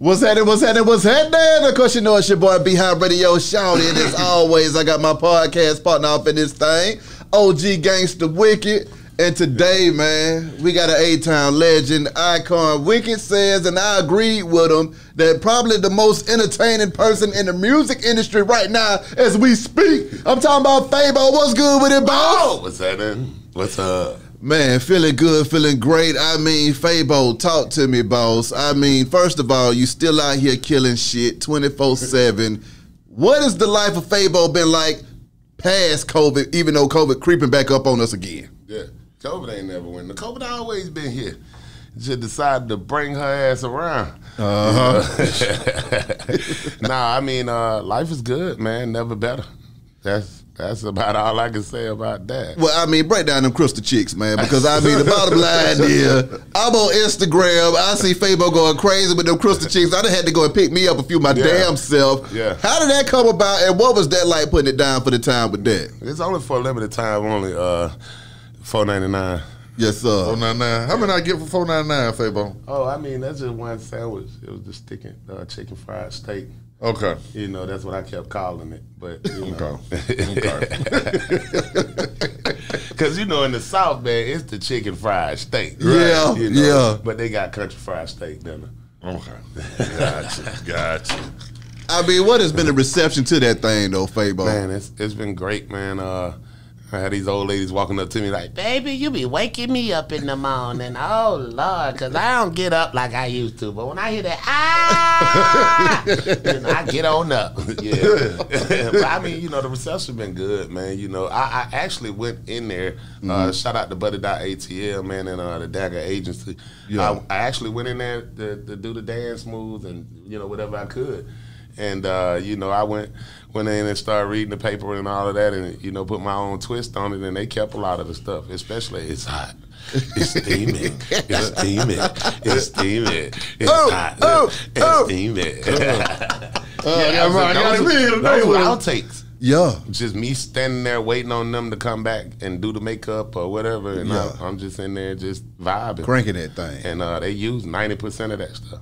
What's happening? What's happening? What's happening? Of course, you know it's your boy Behind Radio and as always, I got my podcast partner up in this thing, OG Gangster Wicked. And today, man, we got an A-Town legend, icon. Wicked says, and I agreed with him, that probably the most entertaining person in the music industry right now as we speak. I'm talking about Fabo. What's good with it, boss? Oh, what's happening? What's up? Man, feeling good, feeling great. I mean, Fabo, talk to me, boss. I mean, first of all, you still out here killing shit 24 7. What has the life of Fabo been like past COVID, even though COVID creeping back up on us again? Yeah, COVID ain't never win. The COVID always been here. Just decided to bring her ass around. Uh huh. nah, I mean, uh, life is good, man. Never better. That's that's about all I can say about that. Well, I mean, break down them Krystal chicks, man, because I mean, the bottom line is, I'm on Instagram. I see Fabo going crazy with them Krystal chicks. I done had to go and pick me up a few my Yeah. damn self. Yeah. How did that come about, and what was that like putting it down for the time with that? It's only for a limited time, only uh, four ninety nine. Yes, sir. Four nine nine. How many I get for four nine nine, Fabo? Oh, I mean, that's just one sandwich. It was just chicken, uh, chicken fried steak. Okay. You know, that's what I kept calling it. But you know. Okay. Cause you know in the South, man, it's the chicken fried steak. Yeah, You know, yeah. But they got country fried steak dinner. Okay. Gotcha. Gotcha. I mean, what has been the reception to that thing, though, Fabo? Man, it's it's been great, man. Uh, I had these old ladies walking up to me like, Baby, you be waking me up in the morning. Oh Lord, cause I don't get up like I used to. But when I hear that ah, you know, I get on up. yeah. but I mean, you know, the reception been good, man. You know, I, I actually went in there. Uh, shout out to Buddy.atl, man, and uh, the Dagger Agency. Yeah. I, I actually went in there to, to do the dance moves and you know whatever I could. And uh, you know, I went went in and started reading the paper and all of that, and you know, put my own twist on it. And they kept a lot of the stuff, especially it's hot. It's steaming. It's steaming. It's steaming. It's Oh, hot. oh, it's oh. steaming. Oh, I got, I got those, me were- those were outtakes. Yeah. Just me standing there waiting on them to come back and do the makeup or whatever, and Yeah. I, I'm just in there just vibing. Cranking that thing. And uh, they use ninety percent of that stuff.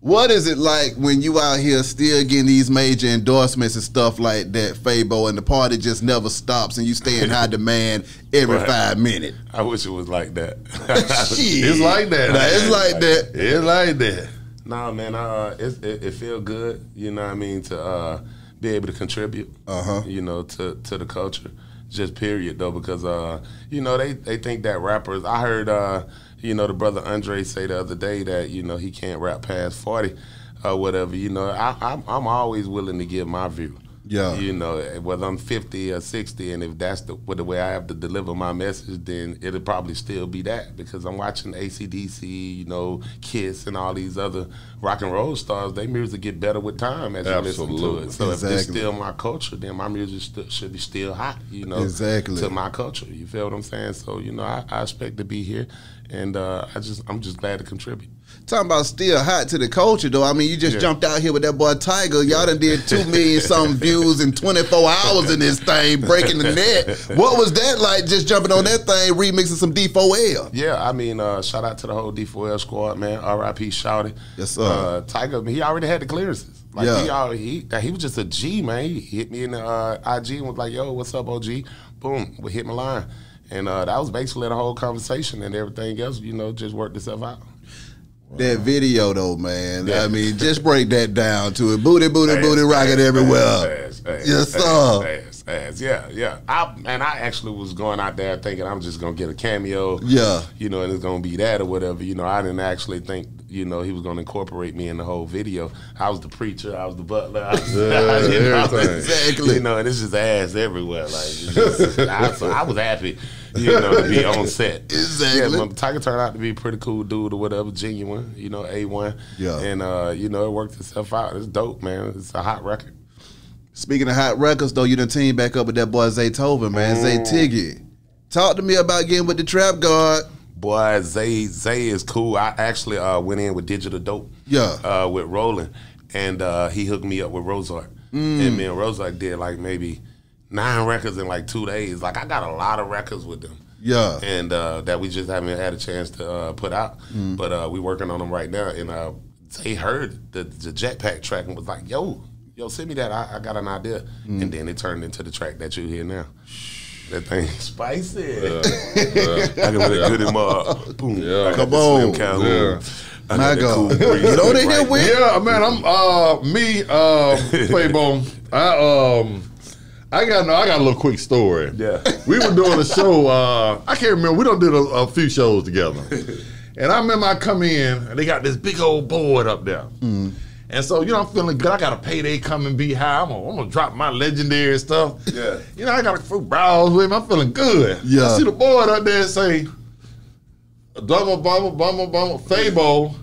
What is it like when you out here still getting these major endorsements and stuff like that, Fabo, and the party just never stops and you stay in high demand every Right. five minutes? I wish it was like that. It's like that. Nah, it's like that. It's like that. nah, man, uh, it, it, it feel good. You know what I mean to uh, be able to contribute. Uh-huh. You know to to the culture. Just period though, because uh, you know they they think that rappers. I heard uh, you know the brother Andre say the other day that you know he can't rap past forty or whatever. You know I, I'm I'm always willing to give my view. Yeah. You know whether I'm 50 or 60, and if that's the with the way I have to deliver my message, then it'll probably still be that because I'm watching ACDC, you know, Kiss, and all these other rock and roll stars. Their music get better with time as you listen to Absolutely. it. So if it's still my culture, then my music st- should be still hot, you know, Exactly. to my culture. You feel what I'm saying? So you know, I, I expect to be here, and uh, I just I'm just glad to contribute. Talking about still hot to the culture, though. I mean, you just Yeah. jumped out here with that boy Tiger. Y'all done did two million something views in 24 hours in this thing, breaking the net. What was that like just jumping on that thing, remixing some D4L? Yeah, I mean, uh, shout out to the whole D4L squad, man. R.I.P. Shawty. Yes, sir. Uh, Tiger, he already had the clearances. Like Yeah. he, already, he he was just a G man. He hit me in the uh, IG and was like, "Yo, what's up, OG?" Boom, we hit my line, and uh, that was basically the whole conversation, and everything else, you know, just worked itself out. That video, though, man. Yeah. I mean, just break that down to it. Booty, booty, booty, rocket everywhere. Ass, ass, Yes, ass, sir. Ass, ass, yeah, yeah. I, and I actually was going out there thinking I'm just gonna get a cameo. Yeah. You know, and it's gonna be that or whatever. You know, I didn't actually think, you know, he was gonna incorporate me in the whole video. I was the preacher, I was the butler, I was, Yeah, you know, everything. Exactly. You know, and it's just ass everywhere. Like, just, I, so I was happy, you know, to be on set. Exactly. Yeah, Tiger turned out to be a pretty cool dude or whatever, genuine, you know, A1. Yeah. And, uh, you know, it worked itself out. It's dope, man. It's a hot record. Speaking of hot records, though, you done team back up with that boy Zaytoven, man. Zay Tiggy. Talk to me about getting with the trap guard. Boy, Zay Zay is cool. I actually uh, went in with Digital Dope. Yeah. Uh, with Roland, and uh, he hooked me up with Rozart, and me and Rozart did like maybe nine records in like two days. Like I got a lot of records with them. Yeah. and uh, that we just haven't had a chance to uh, put out. But uh, we working on them right now. And uh, they heard the, the jetpack track and was like, "Yo, yo, send me that. I, I got an idea." Mm. And then it turned into the track that you hear now. That thing spicy. Yeah. I can put it good in my boom. Yeah. I got Come the Slim on. Yeah. I got My God. cool You know they right here with- Yeah, man, I'm uh me, uh Fabo. I um I got no I got a little quick story. Yeah. We were doing a show, uh I can't remember, we done did a, a few shows together. And I remember I come in and they got this big old board up there. And so, you know, I'm feeling good. I got a payday coming be high. I'm gonna, I'm gonna drop my legendary stuff. Yeah. You know, I got a few brows with me. I'm feeling good. Yeah. I see the board up there say, double bummer, bummer, bummer, Fabo,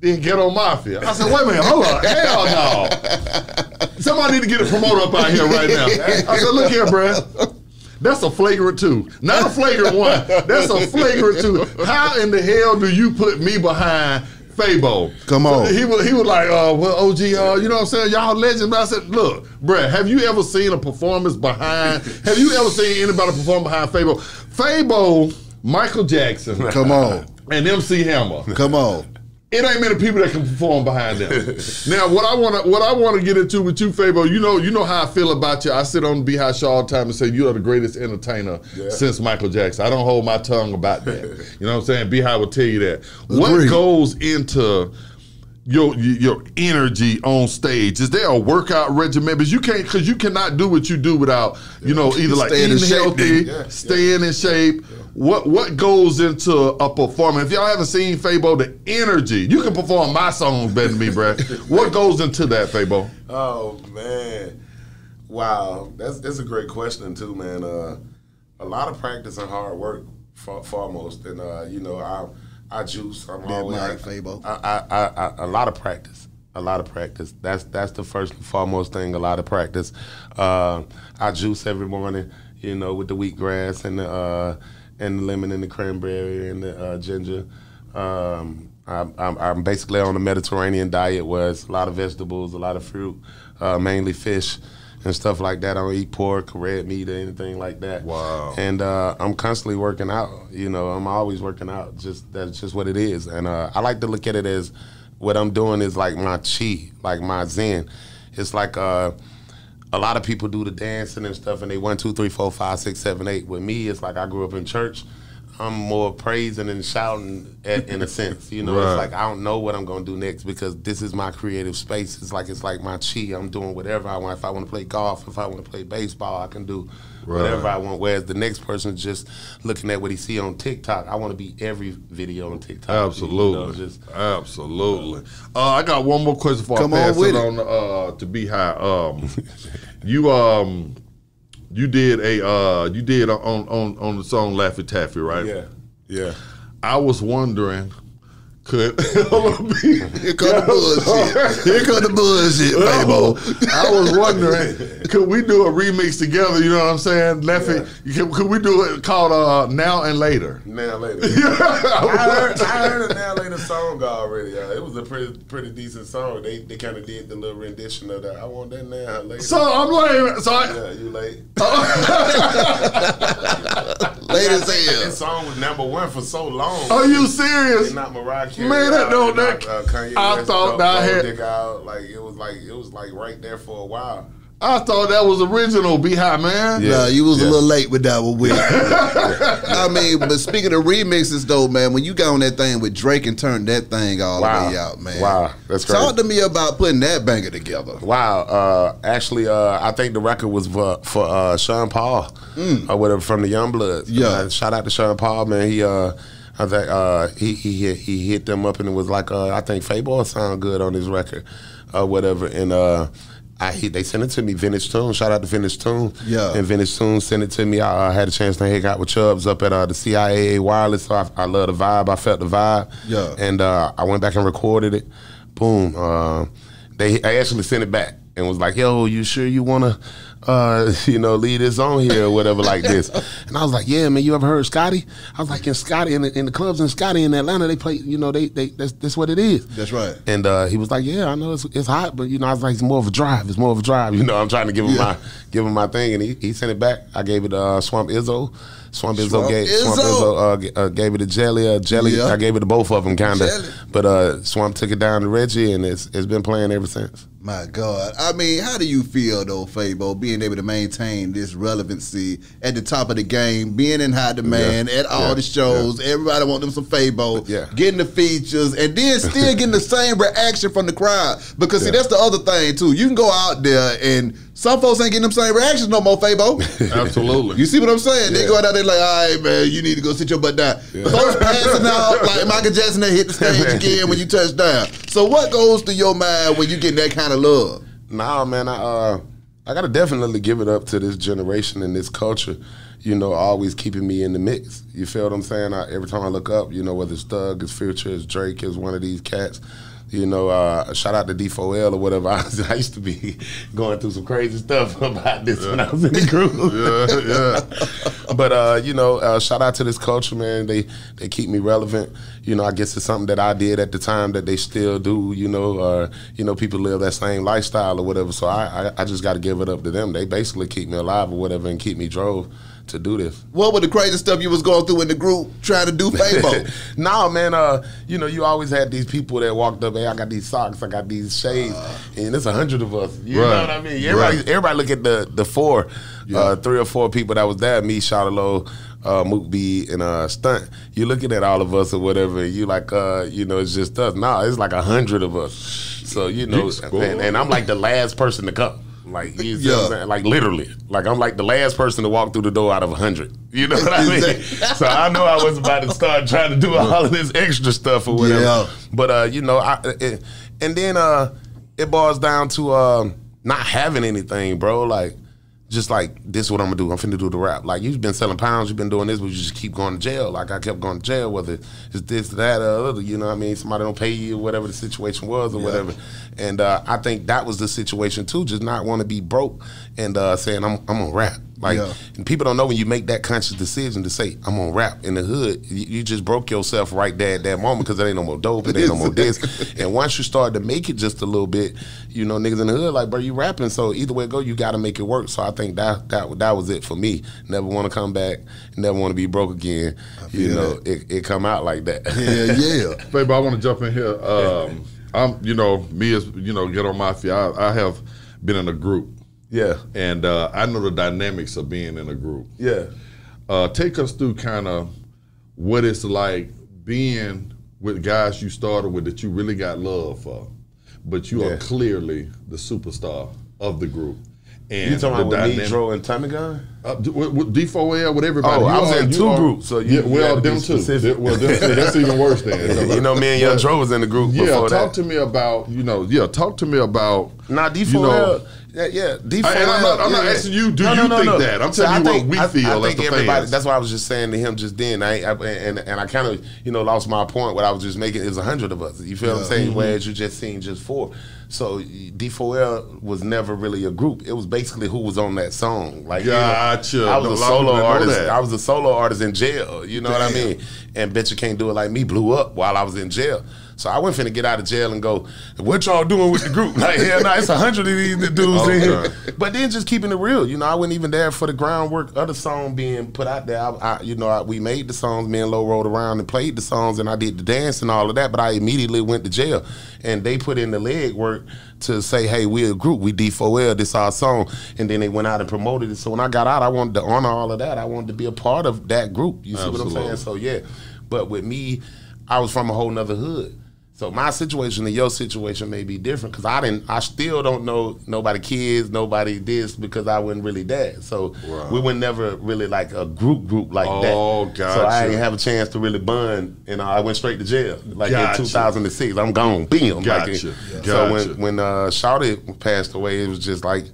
then Ghetto Mafia. I said, wait a minute, hold on. Hell no. Somebody need to get a promoter up out here right now. I said, look here, bruh. That's a flagrant two. Not a flagrant one. That's a flagrant two. How in the hell do you put me behind Fabo? Come on. He was he was like, uh, well, OG, uh, you know what I'm saying? Y'all legends. But I said, look, bruh, have you ever seen a performance behind have you ever seen anybody perform behind Fabo? Fabo, Michael Jackson, Come on. and MC Hammer. Come on. It ain't many people that can perform behind them. now, what I want to what I want to get into with you, Fabo, you know, you know how I feel about you. I sit on the B High Show all the time and say you are the greatest entertainer since Michael Jackson. I don't hold my tongue about that. you know what I'm saying? B High will tell you that. What Agreed. goes into your your energy on stage? Is there a workout regimen? Because you can't because you cannot do what you do without you know either like Staying eating healthy, nigga. staying in shape. What what goes into a performance? If y'all haven't seen Fabo, the energy you can perform my songs better than me, bruh. what goes into that, Fabo? Oh man, wow, that's that's a great question too, man. Uh, a lot of practice and hard work, far, foremost, and uh, you know, I I juice. I'm That always Mike Fabo. I, I, I, I, a lot of practice. A lot of practice. That's that's the first and foremost thing. A lot of practice. Uh, I juice every morning. You know, with the wheatgrass and the uh, and the lemon and the cranberry and the uh, ginger. Um, I'm, I'm, I'm basically on a Mediterranean diet where it's a lot of vegetables, a lot of fruit, uh, mainly fish and stuff like that. I don't eat pork, red meat, or anything like that. Wow. And uh, I'm constantly working out. You know, I'm always working out. Just that's just what it is. And uh, I like to look at it as what I'm doing is like my chi, like my zen. It's like uh, a lot of people do the dancing and stuff, and they one, two, three, four, five, six, seven, eight. With me, it's like I grew up in church. I'm more praising and shouting at, in a sense. You know, Right. it's like I don't know what I'm gonna do next because this is my creative space. It's like it's like my chi. I'm doing whatever I want. If I want to play golf, if I want to play baseball, I can do whatever I want. Whereas the next person's just looking at what he see on TikTok. I want to be every video on TikTok. Absolutely, You know, just absolutely. Uh, I got one more question for Come I on pass with it it. on uh, to B High. Um, you um, you did a uh, you did on on on the song Laffy Taffy, right? yeah, yeah. I was wondering, could. Here come the bullshit. Here come the bullshit, Fabo. I was wondering, could we do a remix together? You know what I'm saying? Laffy, could, could we do it called uh, Now and Later? Now later. I heard, I heard a now later song already. Uh, it was a pretty pretty decent song. They they kind of did the little rendition of that. I want that now later. So I'm like, so I, yeah, you late. Late as This hell. song was number one for so long. are you serious? not Mariah Carey Man, that don't- that- uh, Kanye I West thought that Gold had- out. Like it was like it was like right there for a while. I thought that was original B High, man. Yeah. Nah, you was Yeah. a little late with that one. With I mean, but speaking of remixes, though, man, when you got on that thing with Drake and turned that thing all Wow. the way out, man. Wow, that's crazy. Talk to me about putting that banger together. Wow. Uh, actually, uh, I think the record was for, for uh, Sean Paul or whatever from the YoungBloodZ. Yeah. Uh, shout out to Sean Paul, man. He uh, I think uh, he he hit, he hit them up and it was like uh, I think Fabo sound good on his record or whatever. And uh, I he, they sent it to me. Vintage Tune. Shout out to Vintage Tune. Yeah. And Vintage Tune sent it to me. I uh, had a chance to hang out with Chubbs up at uh, the CIA Wireless. So I, I love the vibe. I felt the vibe. Yeah. And uh, I went back and recorded it. Boom. Uh, they I actually sent it back and was like, "Yo, you sure you wanna uh, you know, lead this on here or whatever like this. And I was like, yeah, man, you ever heard Scotty? I was like, in Scotty, in the, in the clubs in Scotty in Atlanta, they play, you know, they, they that's, that's what it is. That's right. And uh, he was like, yeah, I know it's, it's hot, but, you know, I was like, it's more of a drive. It's more of a drive. You know, I'm trying to give him Yeah. my give him my thing. And he, he sent it back. I gave it uh, Swamp Izzo. Swamp Izzo, Swamp gave, Swamp Izzo. Izzo uh, uh, gave it to Jelly. Uh, Jelly, Yeah. I gave it to both of them, kind of. But uh, Swamp took it down to Reggie, and it's it's been playing ever since. My God. I mean, how do you feel though, Fabo, being able to maintain this relevancy at the top of the game, being in high demand at all Yeah. the shows, everybody want them some Fabo, Yeah. getting the features, and then still getting the same reaction from the crowd. Because see, that's the other thing too. You can go out there and some folks ain't getting them same reactions no more, Fabo. Absolutely. You see what I'm saying? They Yeah. go out there like, all right, man, you need to go sit your butt down. Folks passing out like Michael Jackson that hit the stage again when you touch down. So what goes through your mind when you getting that kind of love? Nah, man, I uh, I gotta definitely give it up to this generation and this culture. You know, always keeping me in the mix. You feel what I'm saying? I, every time I look up, you know, whether it's Thug, it's Future, it's Drake, it's one of these cats. You know, uh, shout out to D4L or whatever. I, I used to be going through some crazy stuff about this when I was in the group. yeah, yeah. but uh, you know, uh, shout out to this culture, man. They they keep me relevant. You know, I guess it's something that I did at the time that they still do. You know, or you know, people live that same lifestyle or whatever. So I I, I just got to give it up to them. They basically keep me alive or whatever and keep me drove to do this. What was the crazy stuff you was going through in the group trying to do Fabo? no, man. Uh, you know, you always had these people that walked up. Hey, I got these socks. I got these shades, and it's a hundred of us. You know what I mean? Everybody, Right. everybody look at the the four, uh, three or four people that was there. Me, Shawty Lo, uh, Mook B, and uh, Stunt. You're looking at all of us or whatever. And you like, uh, you know, it's just us. No, it's like a hundred of us. So you know, and, and I'm like the last person to come. Like you I'm Yeah. like literally, like I'm like the last person to walk through the door out of a hundred. You know what I mean? So I know I was about to start trying to do all of this extra stuff or whatever. Yeah. But uh, you know, I it, and then uh, it boils down to um, not having anything, bro. Like just like this, is what I'm gonna do. I'm finna do the rap. Like you've been selling pounds, you've been doing this, but you just keep going to jail. Like I kept going to jail, whether it's this, that, or other. You know what I mean? Somebody don't pay you, or whatever the situation was, or whatever. And uh, I think that was the situation too. Just not want to be broke and uh, saying I'm I'm gonna rap. Like Yeah. and people don't know when you make that conscious decision to say I'm gonna rap in the hood, you, you just broke yourself right there at that moment because there ain't no more dope, it ain't no more this. And once you start to make it just a little bit, you know, niggas in the hood like, bro, you rapping. So either way it go, you got to make it work. So I think that that that was it for me. Never want to come back, never want to be broke again. You feel know, it, it come out like that. yeah, yeah. Baby, I want to jump in here. Um, I'm, you know, me as you know, Ghetto Mafia. I, I have been in a group, yeah, and uh, I know the dynamics of being in a group. yeah. Uh, take us through kind of what it's like being with guys you started with that you really got love for, but you Yeah. are clearly the superstar of the group. And You talking about the with me, dynamic- Dro, and Tommy Gun? Uh, with, with D4L, with everybody. Oh, I was are- in two are- groups, so you- yeah, you well, them too. specific. Well, that's even worse then. you know, me and Young Dro was in the group Yeah, before talk that. to me about you know. Yeah, talk to me about. Nah, D4L. You know, yeah, yeah, D4L. I- and I'm not- I'm not asking you, do you think that? I'm telling you what we feel I think the everybody. fans. That's why I was just saying to him just then. I, I and and I kind of you know lost my point. What I was just making is a hundred of us. You feel what I'm saying? Mm-hmm. Whereas you just seen just four. So D4L was never really a group. It was basically who was on that song. Like you know, Gotcha. I was No, a a lot of solo people don't know artist. I was a solo artist in jail. You know what I mean? And Bet You Can't Do It Like Me blew up while I was in jail. So I wasn't finna get out of jail and go, what y'all doing with the group? Like, hell no, it's a hundred of these dudes in here. But then just keeping it real, you know, I wasn't even there for the groundwork of the song being put out there. I, I, you know, I, we made the songs, me and Low rolled around and played the songs, and I did the dance and all of that. But I immediately went to jail, and they put in the leg work to say, hey, we're a group, we D4L, this our song, and then they went out and promoted it. So when I got out, I wanted to honor all of that. I wanted to be a part of that group. You see what I'm saying? So yeah, but with me, I was from a whole nother hood. So my situation and your situation may be different because I didn't. I still don't know nobody kids, nobody this because I wasn't really that. So Right. we were never really like a group group like Oh, that. So I didn't have a chance to really bond. And I went straight to jail. Like Gotcha. in 2006, I'm gone. Bam. Gotcha. Like, Yeah. So Gotcha. when when uh, Shawty passed away, it was just like,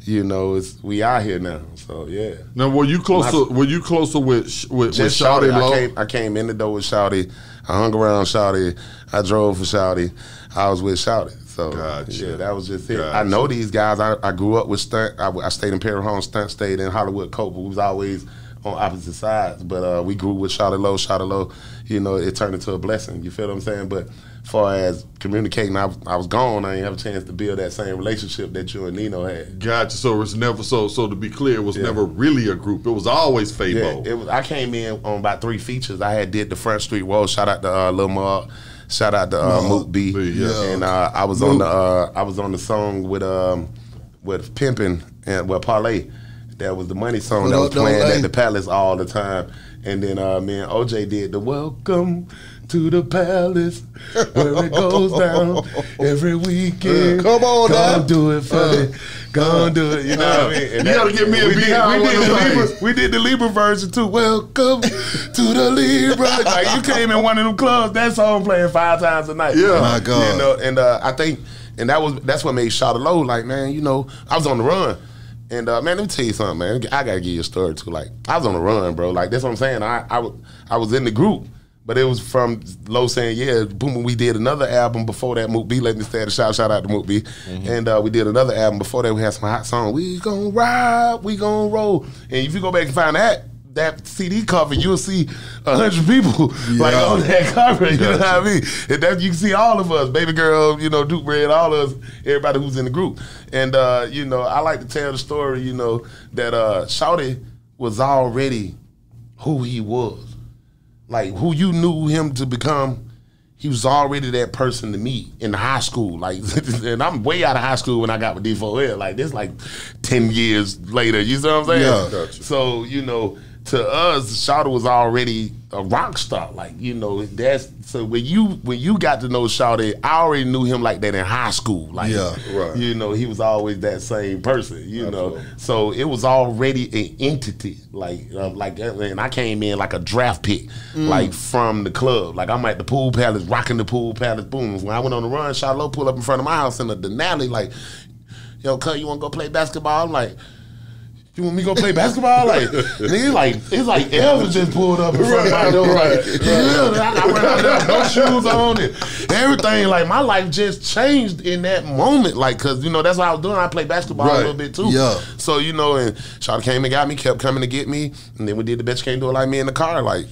you know, it's we out here now. So yeah. Now, were you closer? were you closer with with, with Just Shawty Shawty. I came, I came in the door with Shawty. I hung around Shawty. I drove for Shawty. I was with Shawty. So Gotcha. yeah, that was just it. I know these guys. I, I grew up with stunt. I, I stayed in Perry Home, stunt stayed in Hollywood Cope. We was always on opposite sides, but uh, we grew with Shawty Lo, Shawty Lo. You know, it turned into a blessing. You feel what I'm saying? But far as communicating, I, I was gone. I didn't have a chance to build that same relationship that you and Nino had. Gotcha. So it's never so. So to be clear, it was never really a group. It was always Fabo. Yeah, it was. I came in on about three features. I had did the Front Street Roll. Shout out to uh, Lil Mark. Shout out to uh, Mook B. B, yeah. And uh, I was on the uh, I was on the song with um with Pimpin' and well Parlay. That was the money song that was playing at the Palace all the time. And then uh, me and OJ did the Welcome to the Palace where it goes down every weekend. Come on Gonna now. do it for me. Gonna do it. You know what I mean? And You gotta get me a we beat did, we did the them Libra, we did the Libra version too. Welcome to the Libra. Like you came in one of them clubs, that song playing five times a night. Yeah. My God. You know, and uh, I think, and that was that's what made Shawty Lo. Like man, you know, I was on the run. And uh, man, let me tell you something, man. I gotta give you a story too. Like I was on the run, bro. Like that's what I'm saying. I I, was- I was in the group, but it was from Low saying, yeah, boom. We did another album before that. Mook B, let me say a shout. Shout out to Mook B. Mm-hmm. And uh, we did another album before that. We had some hot songs. We gonna ride, we gonna roll. And if you go back and find that. That CD cover, you'll see a hundred people like on that cover. You know what I mean? And that you can see all of us, baby girl, you know, Duke Red, all of us, everybody who's in the group. And uh, you know, I like to tell the story, you know, that uh Shawty was already who he was. Like who you knew him to become, he was already that person to me in high school. Like and I'm way out of high school when I got with D4L. Like this like 10 years later. You see what I'm saying? Yeah. Gotcha. So, you know, to us, Shawty was already a rock star. Like, you know, that's so when you when you got to know Shawty, I already knew him like that in high school. Like Yeah. Right. you know, he was always that same person, you know. So it was already an entity. Like uh, like and I came in like a draft pick, like from the club. Like I'm at the pool palace, rocking the pool palace, boom. When I went on the run, Charlotte pulled up in front of my house in a Denali, like, yo, cut, you wanna go play basketball? I'm like, you want me to go play basketball? Like, nigga, like it's like Elvis just pulled up in front of my door. Like, yeah, I got run out there, no shoes on it, everything. Like my life just changed in that moment. Like, cause you know that's what I was doing. I played basketball Right. a little bit too. Yeah. So you know, and Shawty came and got me, kept coming to get me, and then we did the bitch can't do it like me in the car, like.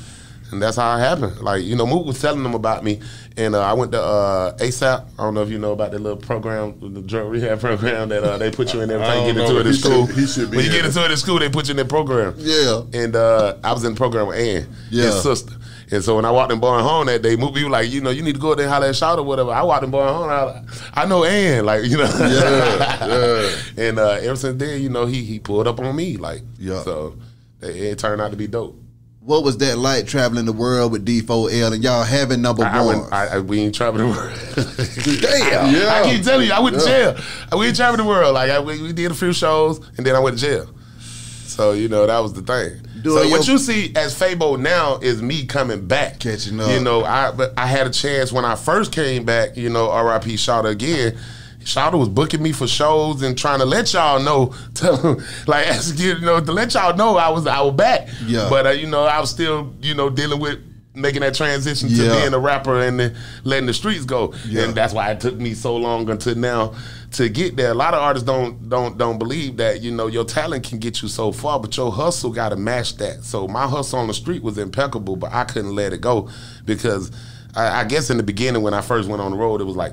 And that's how it happened. Like, you know, Mook was telling them about me. And uh, I went to uh, ASAP. I don't know if you know about that little program, the drug rehab program that uh, they put you in every time you get into it in school. should- he should be when you get into it in school, they put you in that program. Yeah. And uh, I was in the program with Ann, Yeah. his sister. And so when I walked in Bowen Home that day, Mook, you like, you know, you need to go out there and holler at Shout or whatever. I walked in Bowen Home, I, I know Ann, like, you know. Yeah, yeah. And uh, ever since then, you know, he he pulled up on me, like, Yeah. So it, it turned out to be dope. What was that like traveling the world with D4L and y'all having number I, I, one? went, I, I we ain't traveling the world. Damn. Yeah. I keep telling you, I went to Yeah. jail. We ain't traveling the world. Like I, we, we did a few shows, and then I went to jail. So you know that was the thing. Doing so what you see as Fabo now is me coming back, Catching up. You know, I but I had a chance when I first came back. You know, R.I.P. Shawty again. Shawty was booking me for shows and trying to let y'all know, to, like as you know, to let y'all know I was I was back. Yeah. But uh, you know, I was still you know dealing with making that transition to Yeah. being a rapper and then letting the streets go. Yeah. And that's why it took me so long until now to get there. A lot of artists don't don't don't believe that you know your talent can get you so far, but your hustle got to match that. So my hustle on the street was impeccable, but I couldn't let it go because I, I guess in the beginning when I first went on the road, it was like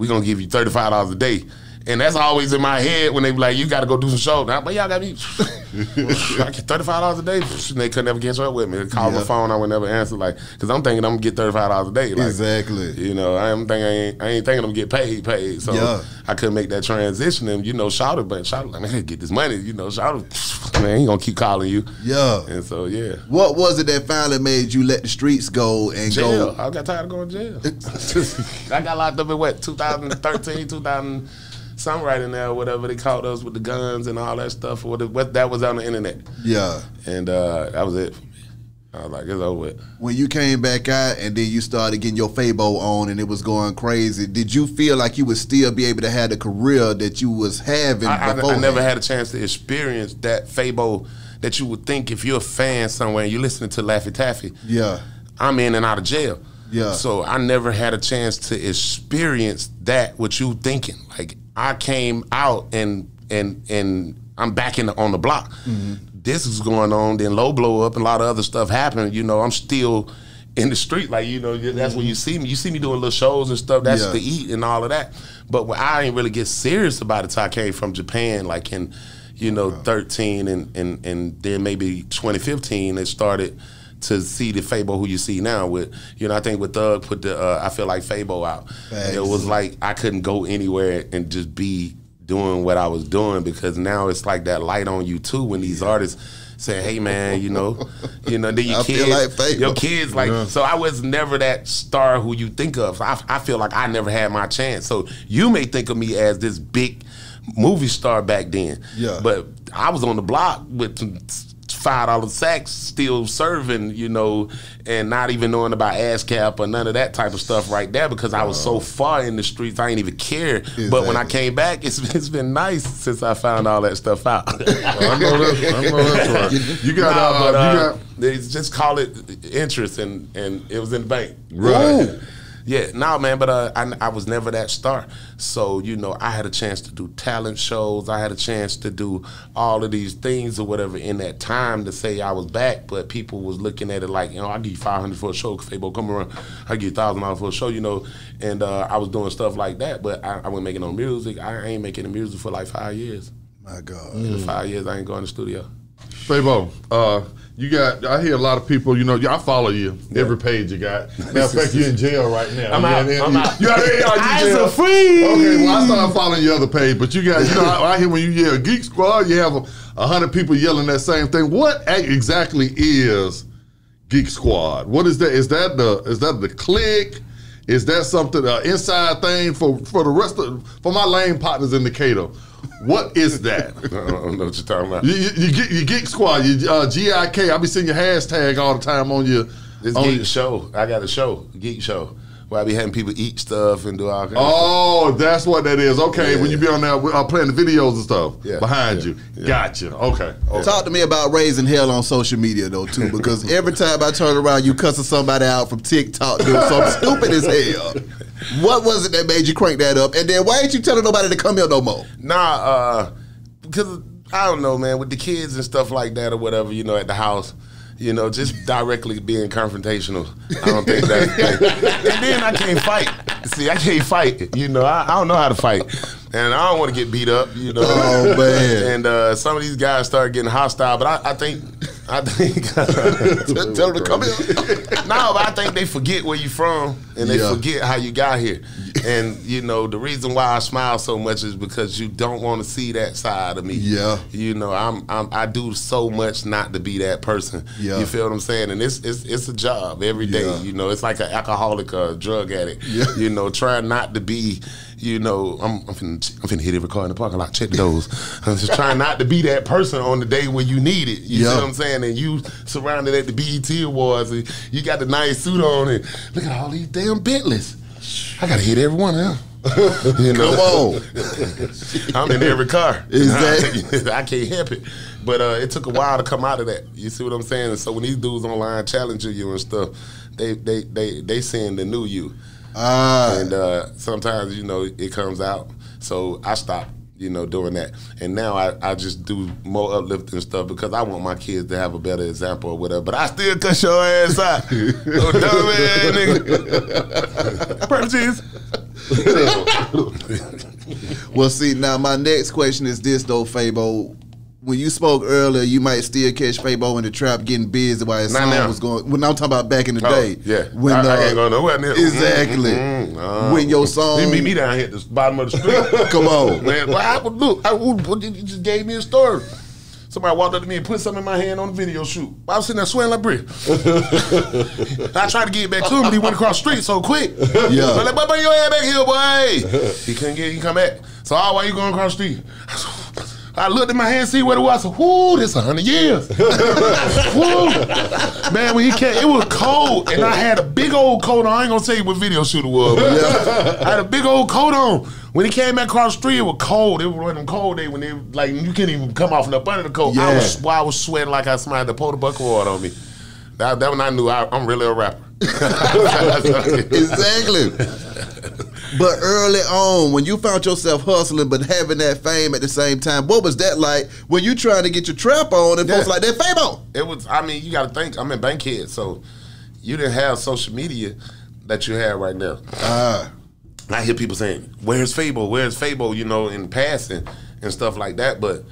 we gonna give you thirty five dollars a day. And that's always in my head when they be like, you got to go do some shows. Now, but y'all got me. I get thirty five dollars a day. And they couldn't ever get up with me. They call my Yeah. phone, I would never answer. Like, cause I'm thinking I'm gonna get thirty five dollars a day. Like, Exactly. You know, I am thinking I ain't, I ain't thinking I'm gonna get paid, paid. So Yeah. I couldn't make that transition. And you know, shout it, but shout it like, man, get this money. You know, shout it, man, he gonna keep calling you. Yeah. And so yeah, What was it that finally made you let the streets go and jail. go? I got tired of going to jail. I got locked up in what 2013, 2000, in there, whatever they called us with the guns and all that stuff. What, it- what that was on the internet, Yeah. and uh, that was it. For me. I was like, it's over with. When you came back out and then you started getting your Fabo on and it was going crazy, did you feel like you would still be able to have the career that you was having I, I. I never had a chance to experience that Fabo that you would think if you're a fan somewhere and you're listening to Laffy Taffy. Yeah. I'm in and out of jail. Yeah. So I never had a chance to experience that what you thinking. Like I came out and and and I'm back in the, on the block. Mm-hmm. This is going on. Then low blow up and a lot of other stuff happened. You know, I'm still in the street. Like you know, that's when you see me. You see me doing little shows and stuff. That's Yeah. to eat and all of that. But when I didn't really get serious about it till I came from Japan, like in you know 13 and and and then maybe 2015 it started to see the Fabo who you see now with you know I think with Thug put the uh, I feel like Fabo out. Facts. It was like I couldn't go anywhere and just be doing what I was doing because now it's like that light on you too when these artists say, "Hey man, you know, you know, then your I feel kids, like your kids like." So I was never that star who you think of. I, I feel like I never had my chance. So you may think of me as this big movie star back then. Yeah. But I was on the block with some five dollar sacks, still serving, you know, and not even knowing about ASCAP or none of that type of stuff right there because I was so far in the streets, I ain't even care. But when I came back, it's it's been nice since I found all that stuff out. I know that's, I know that's right. You got, Nah, uh, but, uh, you got, they just call it interest, and and it was in the bank. Right. Ooh. Yeah, nah, man, but uh, I, I was never that star. So you know, I had a chance to do talent shows. I had a chance to do all of these things or whatever in that time to say I was back. But people was looking at it like, you know, I give you five hundred for a show. Fabo, come around. I give you thousand dollars for a show. You know, and uh, I was doing stuff like that. But I, I wasn't making no music. I ain't making the music for like five years. My God. In five years, I ain't going to the studio. Fabo, uh, you got. I hear a lot of people. You know, I follow you every page you got. Matter of fact, you're in jail right now. I'm You out. in- I'm you- out. You out here? You Eyes jail? are free. Okay, well, I started following your other page, but you got. You know, I, I hear when you yell Geek Squad, you have a, a hundred people yelling that same thing. What exactly is Geek Squad? What is that? Is that the is that the click? Is that something uh, inside thing for for the rest of for my lane partners in the Decatur? What is that? I don't know what you're talking about. You, you, you get you Geek Squad, you uh, GIK. I be seeing your hashtag all the time on your. This on geek your- show. I got a show, geek show, where I be having people eat stuff and do all kinds. Oh, that's what that is. Okay, Yeah. when you be on there uh, playing the videos and stuff Yeah. behind Yeah. you. Yeah. Gotcha. Okay. okay. Talk to me about raising hell on social media though too, because every time I turn around, you cussing somebody out from TikTok doing something stupid as hell. What was it that made you crank that up? And then why ain't you telling nobody to come here no more? Nah, uh, because I don't know, man, with the kids and stuff like that or whatever, you know, at the house. You know, just directly being confrontational. I don't think that's the thing. And then I can't fight. See, I can't fight. You know, I, I don't know how to fight. And I don't want to get beat up, you know. Oh, man. And uh, some of these guys start getting hostile, but I, I think, I think, Tell them to come here. no, but I think they forget where you're from and they Yeah. forget how you got here. And you know, the reason why I smile so much is because you don't want to see that side of me. Yeah. You know, I'm, I'm I do so much not to be that person. Yeah. You feel what I'm saying? And it's it's it's a job every day. Yeah. You know, it's like an alcoholic or a drug addict. Yeah. You know, try not to be. You know, I'm I'm finna, I'm finna hit every car in the parking lot. Check those. I'm just trying not to be that person on the day when you need it. You Yeah. see what I'm saying? And you surrounded at the BET Awards, and you got the nice suit on, and look at all these damn Bentleys. I gotta hit every one of them. you know, Come on. I'm in every car. Is that- I can't help it. But uh, it took a while to come out of that. You see what I'm saying? And so when these dudes online challenging you and stuff, they they they they seeing the new you. Ah, And uh, sometimes, you know, it comes out. So I stopped, you know, doing that. And now I, I just do more uplifting stuff because I want my kids to have a better example or whatever. But I still cut your ass out. oh, dumb ass nigga. Apologies. well, see, now my next question is this though, Fabo. When you spoke earlier, you might still catch Fabo in the trap getting busy while his Not song now. was going. When I'm talking about back in the Oh, day, yeah. when I, I uh, ain't going nowhere near. exactly. Mm, mm, mm, when your song, You meet me down here at the bottom of the street. come on, Man, what happened? Look, I, you just gave me a story. Somebody walked up to me and put something in my hand on the video shoot. I was sitting there sweating like brick. I tried to get back to him, but he went across the street so quick. Yeah. So like, boy, bring your head back here, boy. He couldn't get, he come back. So, oh, why you going across the street? I looked at my hand, see what it was. I said, whoo, this a hundred years. whoo. Man, when he came, it was cold, and I had a big old coat on. I ain't gonna tell you what video shooter was, but I had a big old coat on. When he came back across the street, it was cold. It was one of them cold days when they like you couldn't even come off up under the coat. I was, Yeah. well, I was sweating like I smiled to pour the bucket water on me. That, that when I knew I, I'm really a rapper. exactly. But early on, when you found yourself hustling but having that fame at the same time, what was that like when you trying to get your trap on and folks like that fame on? It was. I mean, you got to think. I'm in Bankhead, so you didn't have social media that you have right now. Ah, I hear people saying, "Where's Fabo? Where's Fabo?" You know, in passing and stuff like that. But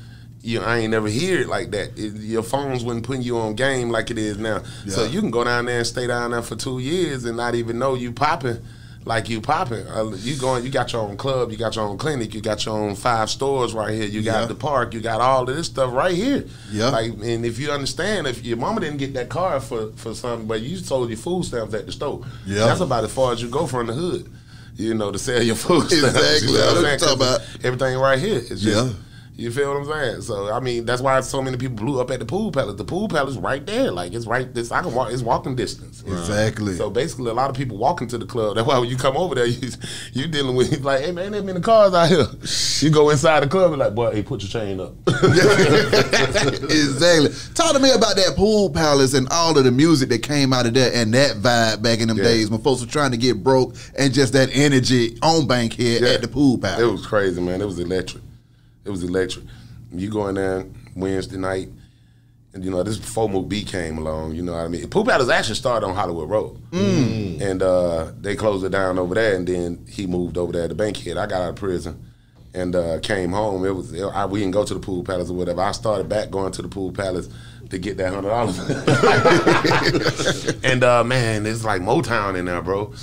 you, I ain't never hear it like that. It, your phones wasn't putting you on game like it is now. So you can go down there and stay down there for two years and not even know you popping. Like you popping, uh, you going. You got your own club, you got your own clinic, you got your own five stores right here. You got Yeah. the park, you got all of this stuff right here. Yeah. Like, and if you understand, if your mama didn't get that car for for something, but you sold your food stamps at the store, Yeah. that's about as far as you go from the hood. You know, to sell your food stamps. Exactly. You know what I'm That's saying? what I'm 'Cause talking Everything right here. It's just, Yeah. You feel what I'm saying? So I mean, that's why so many people blew up at the pool palace. The pool palace right there, like it's right. This I can walk. It's walking distance. Exactly. So basically, a lot of people walking to the club. That's why when you come over there, you you dealing with like, hey man, there many cars out here. You go inside the club and like, boy, hey, put your chain up. exactly. Talk to me about that pool palace and all of the music that came out of that and that vibe back in them Yeah. days when folks were trying to get broke and just that energy on Bankhead Yeah. at the pool palace. It was crazy, man. It was electric. It was electric. You go in there Wednesday night, and you know this is before Mook B came along. You know what I mean? Pool Palace actually started on Hollywood Road, and uh, they closed it down over there. And then he moved over there to Bankhead. I got out of prison. And uh, came home. It was I, we didn't go to the pool palace or whatever. I started back going to the pool palace to get that hundred dollars. and uh, man, it's like Motown in there, bro.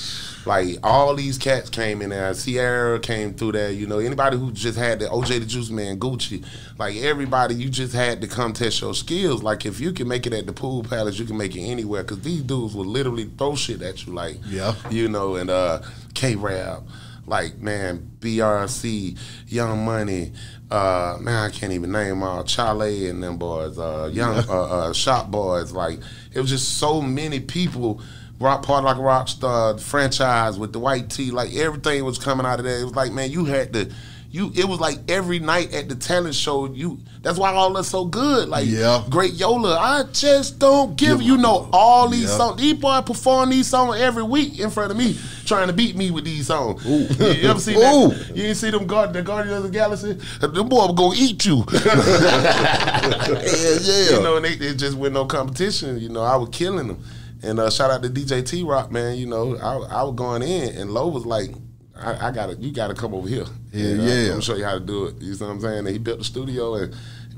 Like all these cats came in there. Ciara came through there. You know, anybody who just had the OJ the Juice Man, Gucci, like everybody, you just had to come test your skills. Like if you can make it at the pool palace, you can make it anywhere. Cause these dudes will literally throw shit at you. Like Yeah. you know, and uh, K Rap, like man, BRC, Young Money, uh, man, I can't even name all Chale and them boys, uh, Young uh, uh, Shop Boys. Like it was just so many people. Rock part like a rock star franchise with the white tee, like everything was coming out of there. It was like, man, you had to, you. It was like every night at the talent show. You. That's why all that's so good. Like, Yeah. Great Yola, I just don't give. You know all these Yeah. songs. These boy perform these songs every week in front of me, trying to beat me with these songs. You, you ever see Ooh. that? You ain't see them guard, the Guardians of the Galaxy? Uh, them boys gonna eat you. yeah, yeah. you know, and they, it just with no competition. You know, I was killing them. And uh, shout out to DJ T Rock, man. You know, I, I was going in, and Low was like, I, I gotta, you gotta come over here. Yeah, uh, yeah. I'm gonna show you how to do it. You know what I'm saying? And he built the studio, and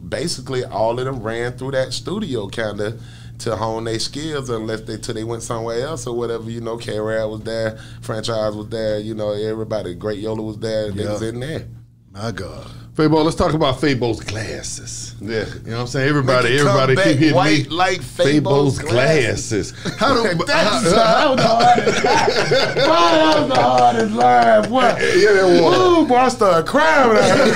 basically all of them ran through that studio, kind of. To hone their skills, unless they till they went somewhere else or whatever, you know. K Rad was there, franchise was there, you know. Everybody, Great Yola was there. They Yeah. was in there. My God. Fabo, let's talk about Fabo's glasses. Yeah. You know what I'm saying? Everybody, it everybody keep hitting white me. like Fabo's Fabo's glasses. How do That's that was the hardest that was the hardest laugh. Boy. Yeah, that was. Ooh, boy, I started crying when I heard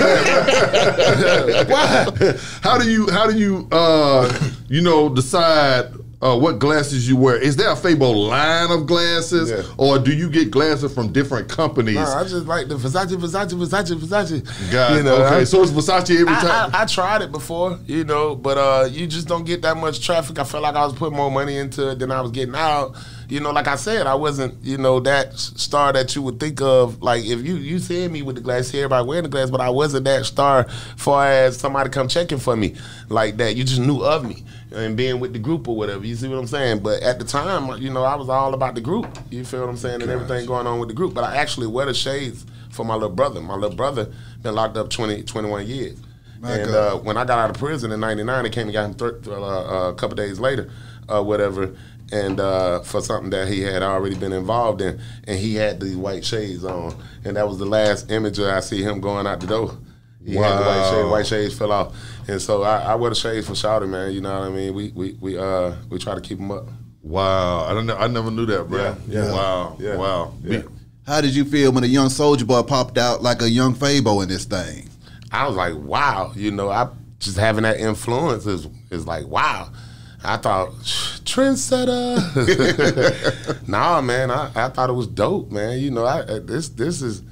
that. Boy. how do you how do you uh you know decide uh, what glasses you wear? Is there a Fabo line of glasses, Yeah. or do you get glasses from different companies? Nah, I just like the Versace, Versace, Versace, Versace. God, You know, okay, I- so it's Versace every I, time. I, I tried it before, you know, but uh, you just don't get that much traffic. I felt like I was putting more money into it than I was getting out. You know, like I said, I wasn't, you know, that star that you would think of. Like if you you see me with the glass, see everybody wearing the glass, but I wasn't that star far as somebody come checking for me like that. You just knew of me and being with the group or whatever. You see what I'm saying? But at the time, you know, I was all about the group. You feel what I'm saying? And everything going on with the group. But I actually wear the shades for my little brother. My little brother been locked up 20, 21 years. My and uh, when I got out of prison in '99, they came and got him thir- uh, uh, a couple days later, uh, whatever, and uh, for something that he had already been involved in, and he had these white shades on, and that was the last image that I see him going out the door. He had the white Wow. shades, white shades fell off, and so I, I wear the shades for Shouty, man. You know what I mean? We we we uh we try to keep them up. wow, I don't know. I never knew that, bro. Yeah, yeah. Wow, Yeah, wow. yeah. How did you feel when a young Soulja Boy popped out like a young Fabo in this thing? I was like, wow, you know, I just having that influence is is like, wow. I thought trendsetter. nah, man, I, I thought it was dope, man. You know, I uh, this this is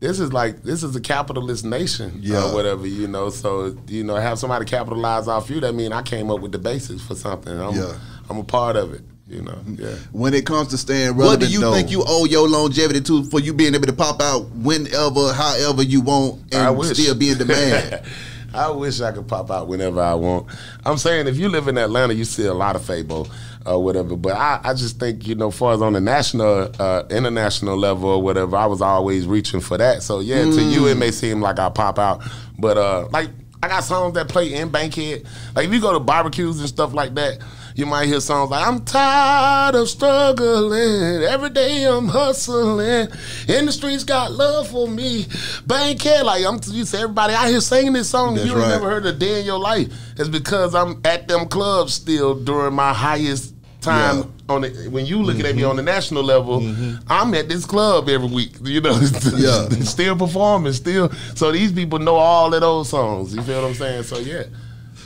this is like this is a capitalist nation, uh, Yeah. or whatever, you know. So you know, have somebody capitalize off you. That mean I came up with the basics for something. I'm, Yeah. I'm a part of it. You know, yeah. When it comes to staying relevant, what do you though. think you owe your longevity to for you being able to pop out whenever, however you want, and still be in demand? I wish I could pop out whenever I want. I'm saying if you live in Atlanta, you see a lot of Fabo or whatever. But I, I just think, you know, far as on the national, uh, international level or whatever, I was always reaching for that. So yeah, to you it may seem like I pop out, but uh, like I got songs that play in Bankhead. Like if you go to barbecues and stuff like that. You might hear songs like "I'm tired of struggling, every day I'm hustling, in the streets got love for me." Bankhead, like I'm, you say everybody out here singing this song, That's you right. never heard a day in your life. It's because I'm at them clubs still during my highest time. Yeah. On the, when you looking at me mm-hmm. on the national level, mm-hmm. I'm at this club every week. You know, Yeah. still performing, still. So these people know all of those songs. You feel what I'm saying? So yeah.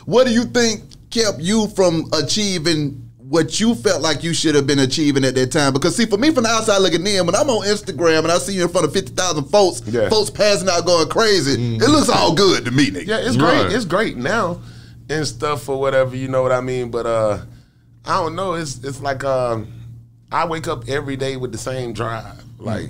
what do you think kept you from achieving what you felt like you should have been achieving at that time? Because see, for me from the outside looking in, when I'm on Instagram and I see you in front of fifty thousand folks, Yeah. folks passing out going crazy, it looks all good to me, nigga. Yeah, it's Right. great. It's great now and stuff or whatever. You know what I mean? But uh, I don't know. It's it's like um, I wake up every day with the same drive. Like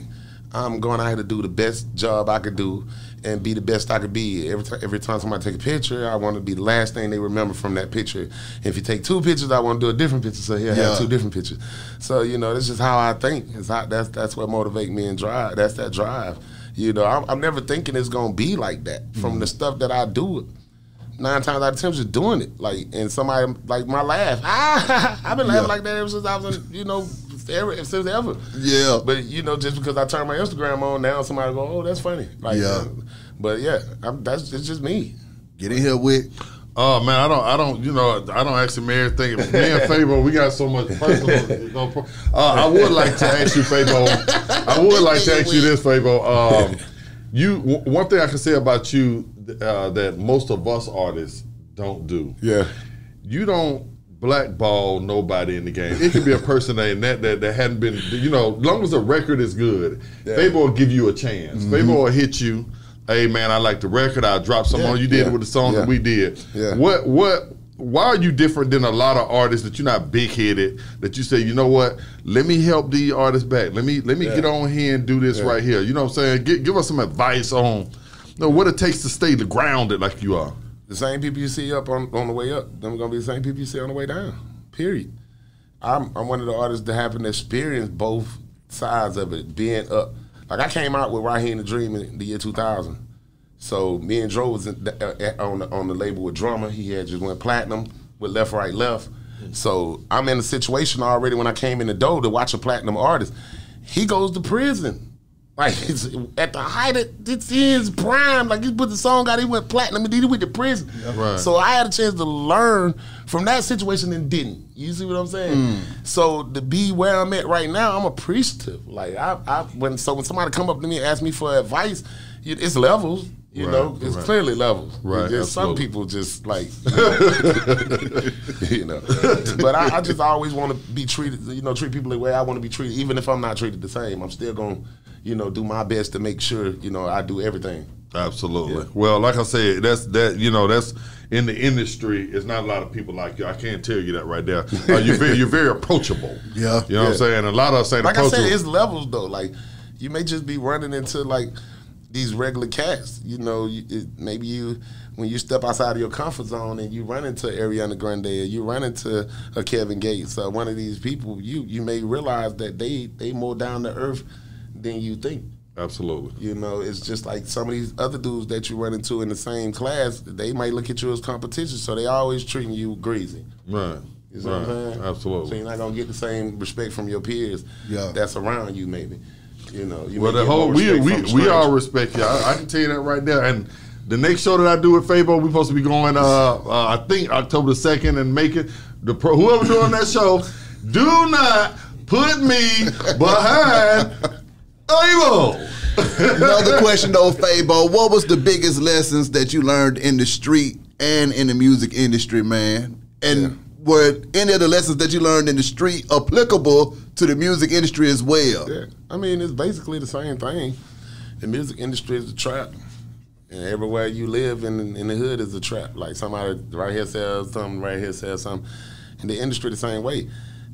I'm going out here to do the best job I could do and be the best I could be. Every time every time somebody take a picture, I want to be the last thing they remember from that picture. If you take two pictures, I want to do a different picture. So here I Yeah. have two different pictures. So you know, that's just how I think. It's how, that's that's what motivate me and drive. That's that drive. You know, I'm, I'm never thinking it's gonna be like that from the stuff that I do nine times out of ten just doing it. Like and somebody like my laugh. Ah, I've been laughing Yeah. like that ever since I was in, you know, ever since ever. Yeah. But you know, just because I turn my Instagram on now, somebody go, "Oh, that's funny." Like, Yeah. uh, but yeah, I'm, that's it's just me. Get in here with Oh man, I don't, I don't, you know, I don't ask him everything. Me and Fabo, we got so much personal. you know, pro- uh, I would like to ask you, Fabo. I would like to ask you this, Fabo. Um, you, w- one thing I can say about you uh, that most of us artists don't do. Yeah. You don't blackball nobody in the game. It could be a person that that that, that hadn't been, you know, long as the record is good, Fabo will give you a chance. Mm-hmm. Fabo will hit you. Hey man, I like the record. I'll drop some Yeah, on. You did yeah, it with the song yeah. that we did. Yeah. What what why are you different than a lot of artists that you're not big headed? That you say, you know what? Let me help the artists back. Let me let me Yeah. get on here and do this right here. You know what I'm saying? Give, give us some advice on you know, what it takes to stay the grounded like you are. The same people you see up on, on the way up, them gonna be the same people you see on the way down. Period. I'm I'm one of the artists that haven't experienced both sides of it, being up. Like I came out with Raheem the Dream in the year 2000. So me and Dro was in uh, on the on the label with Drama. He had just went platinum with Left Right Left. So I'm in a situation already when I came in the door to watch a platinum artist. He goes to prison. Like it's at the height of it's his prime. Like he put the song out, he went platinum and then he went to prison. Right. So I had a chance to learn from that situation and didn't. You see what I'm saying? Hmm. So to be where I'm at right now, I'm appreciative. Like I, I when so when somebody come up to me and ask me for advice, it's levels. You Right, know, it's right. clearly levels. Right, just some people just like, you know. But I, I just always want to be treated, you know, treat people the way I want to be treated, even if I'm not treated the same. I'm still gonna, you know, do my best to make sure, you know, I do everything. Absolutely. Well, like I said, that's that. You know, that's in the industry. It's not a lot of people like you. I can't tell you that right there. Uh, you're very, you're very approachable. Yeah. You know what I'm saying? A lot of us ain't like I approachable. said, it's levels though. Like you may just be running into like these regular cats. You know, you, it, maybe you when you step outside of your comfort zone and you run into Ariana Grande or you run into a Kevin Gates or one of these people, you you may realize that they they more down to earth than you think. Absolutely. You know, it's just like some of these other dudes that you run into in the same class. They might look at you as competition, so they always treating you greasy. Right. You see right. what I'm saying? So Absolutely. you're not gonna get the same respect from your peers Yeah. that's around you, maybe. You know, you Well, the whole we we we all respect you. I, I can tell you that right there. And the next show that I do with Fabo, we're supposed to be going. Uh, uh, I think October the second and make it. The pro, whoever doing that show, do not put me behind Fabo. Another question though, Fabo. What was the biggest lessons that you learned in the street and in the music industry, man? And were any of the lessons that you learned in the street applicable to the music industry as well? Yeah, I mean, it's basically the same thing. The music industry is a trap, and everywhere you live in in the hood is a trap. Like somebody right here sells something, right here sells something, and the industry the same way.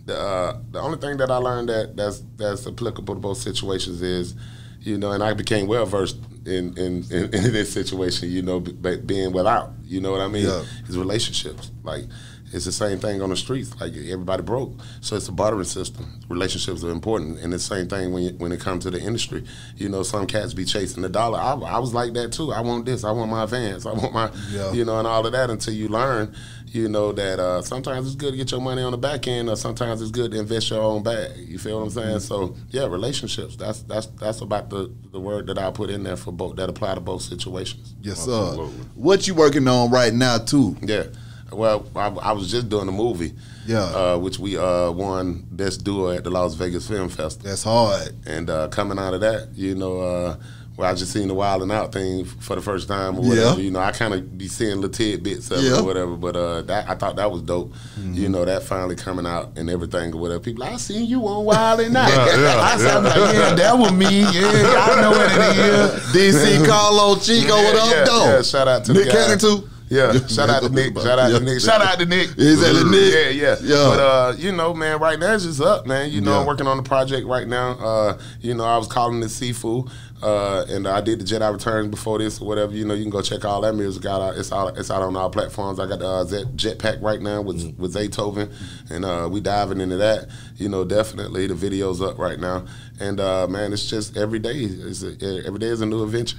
The uh, the only thing that I learned that that's that's applicable to both situations is, you know, and I became well versed in in, in in this situation. You know, be, being without. You know what I mean? Yeah. Is relationships like. It's the same thing on the streets. Like everybody broke, so it's a bartering system. Relationships are important, and it's the same thing when you, when it comes to the industry. You know, some cats be chasing the dollar. I, I was like that too. I want this. I want my Vans. I want my, Yeah. you know, and all of that. Until you learn, you know, that uh, sometimes it's good to get your money on the back end, or sometimes it's good to invest your own bag. You feel what I'm saying? So yeah, relationships. That's that's that's about the the word that I put in there for both that apply to both situations. Yes, sir. Absolutely. What you working on right now too? Yeah. Well, I, I was just doing a movie. Yeah. Uh, which we uh, won Best Duo at the Las Vegas Film Festival. That's hard. And uh, coming out of that, you know, uh, well, I just seen the Wild and Out thing for the first time or whatever. Yeah. You know, I kind of be seeing little tidbits of it Yeah. Mm-hmm. or whatever. But uh, that I thought that was dope. You know, that finally coming out and everything or whatever. People, I seen you on Wild and Out. Yeah, yeah, I said, yeah. Like, yeah, that was me. Yeah, I know what it is. DC Carlo Chico, what up, yeah, though? Yeah, shout out to Nick the guy. Cannon too. Yeah, shout out to Nick. Shout out to Nick. Shout out to Nick. Is that Nick? Yeah, yeah, Yeah. But uh, you know, man, right now it's just up, man. You know, Yeah. I'm working on the project right now. Uh, you know, I was calling it Sifu. Uh, and I did the Jedi Returns before this or whatever. You know, you can go check all that music out. It's out. It's out on all platforms. I got the uh, Jetpack right now with with Zaytoven, and uh, we diving into that. You know, definitely the video's up right now. And uh, man, it's just every day. It's a, every day is a new adventure.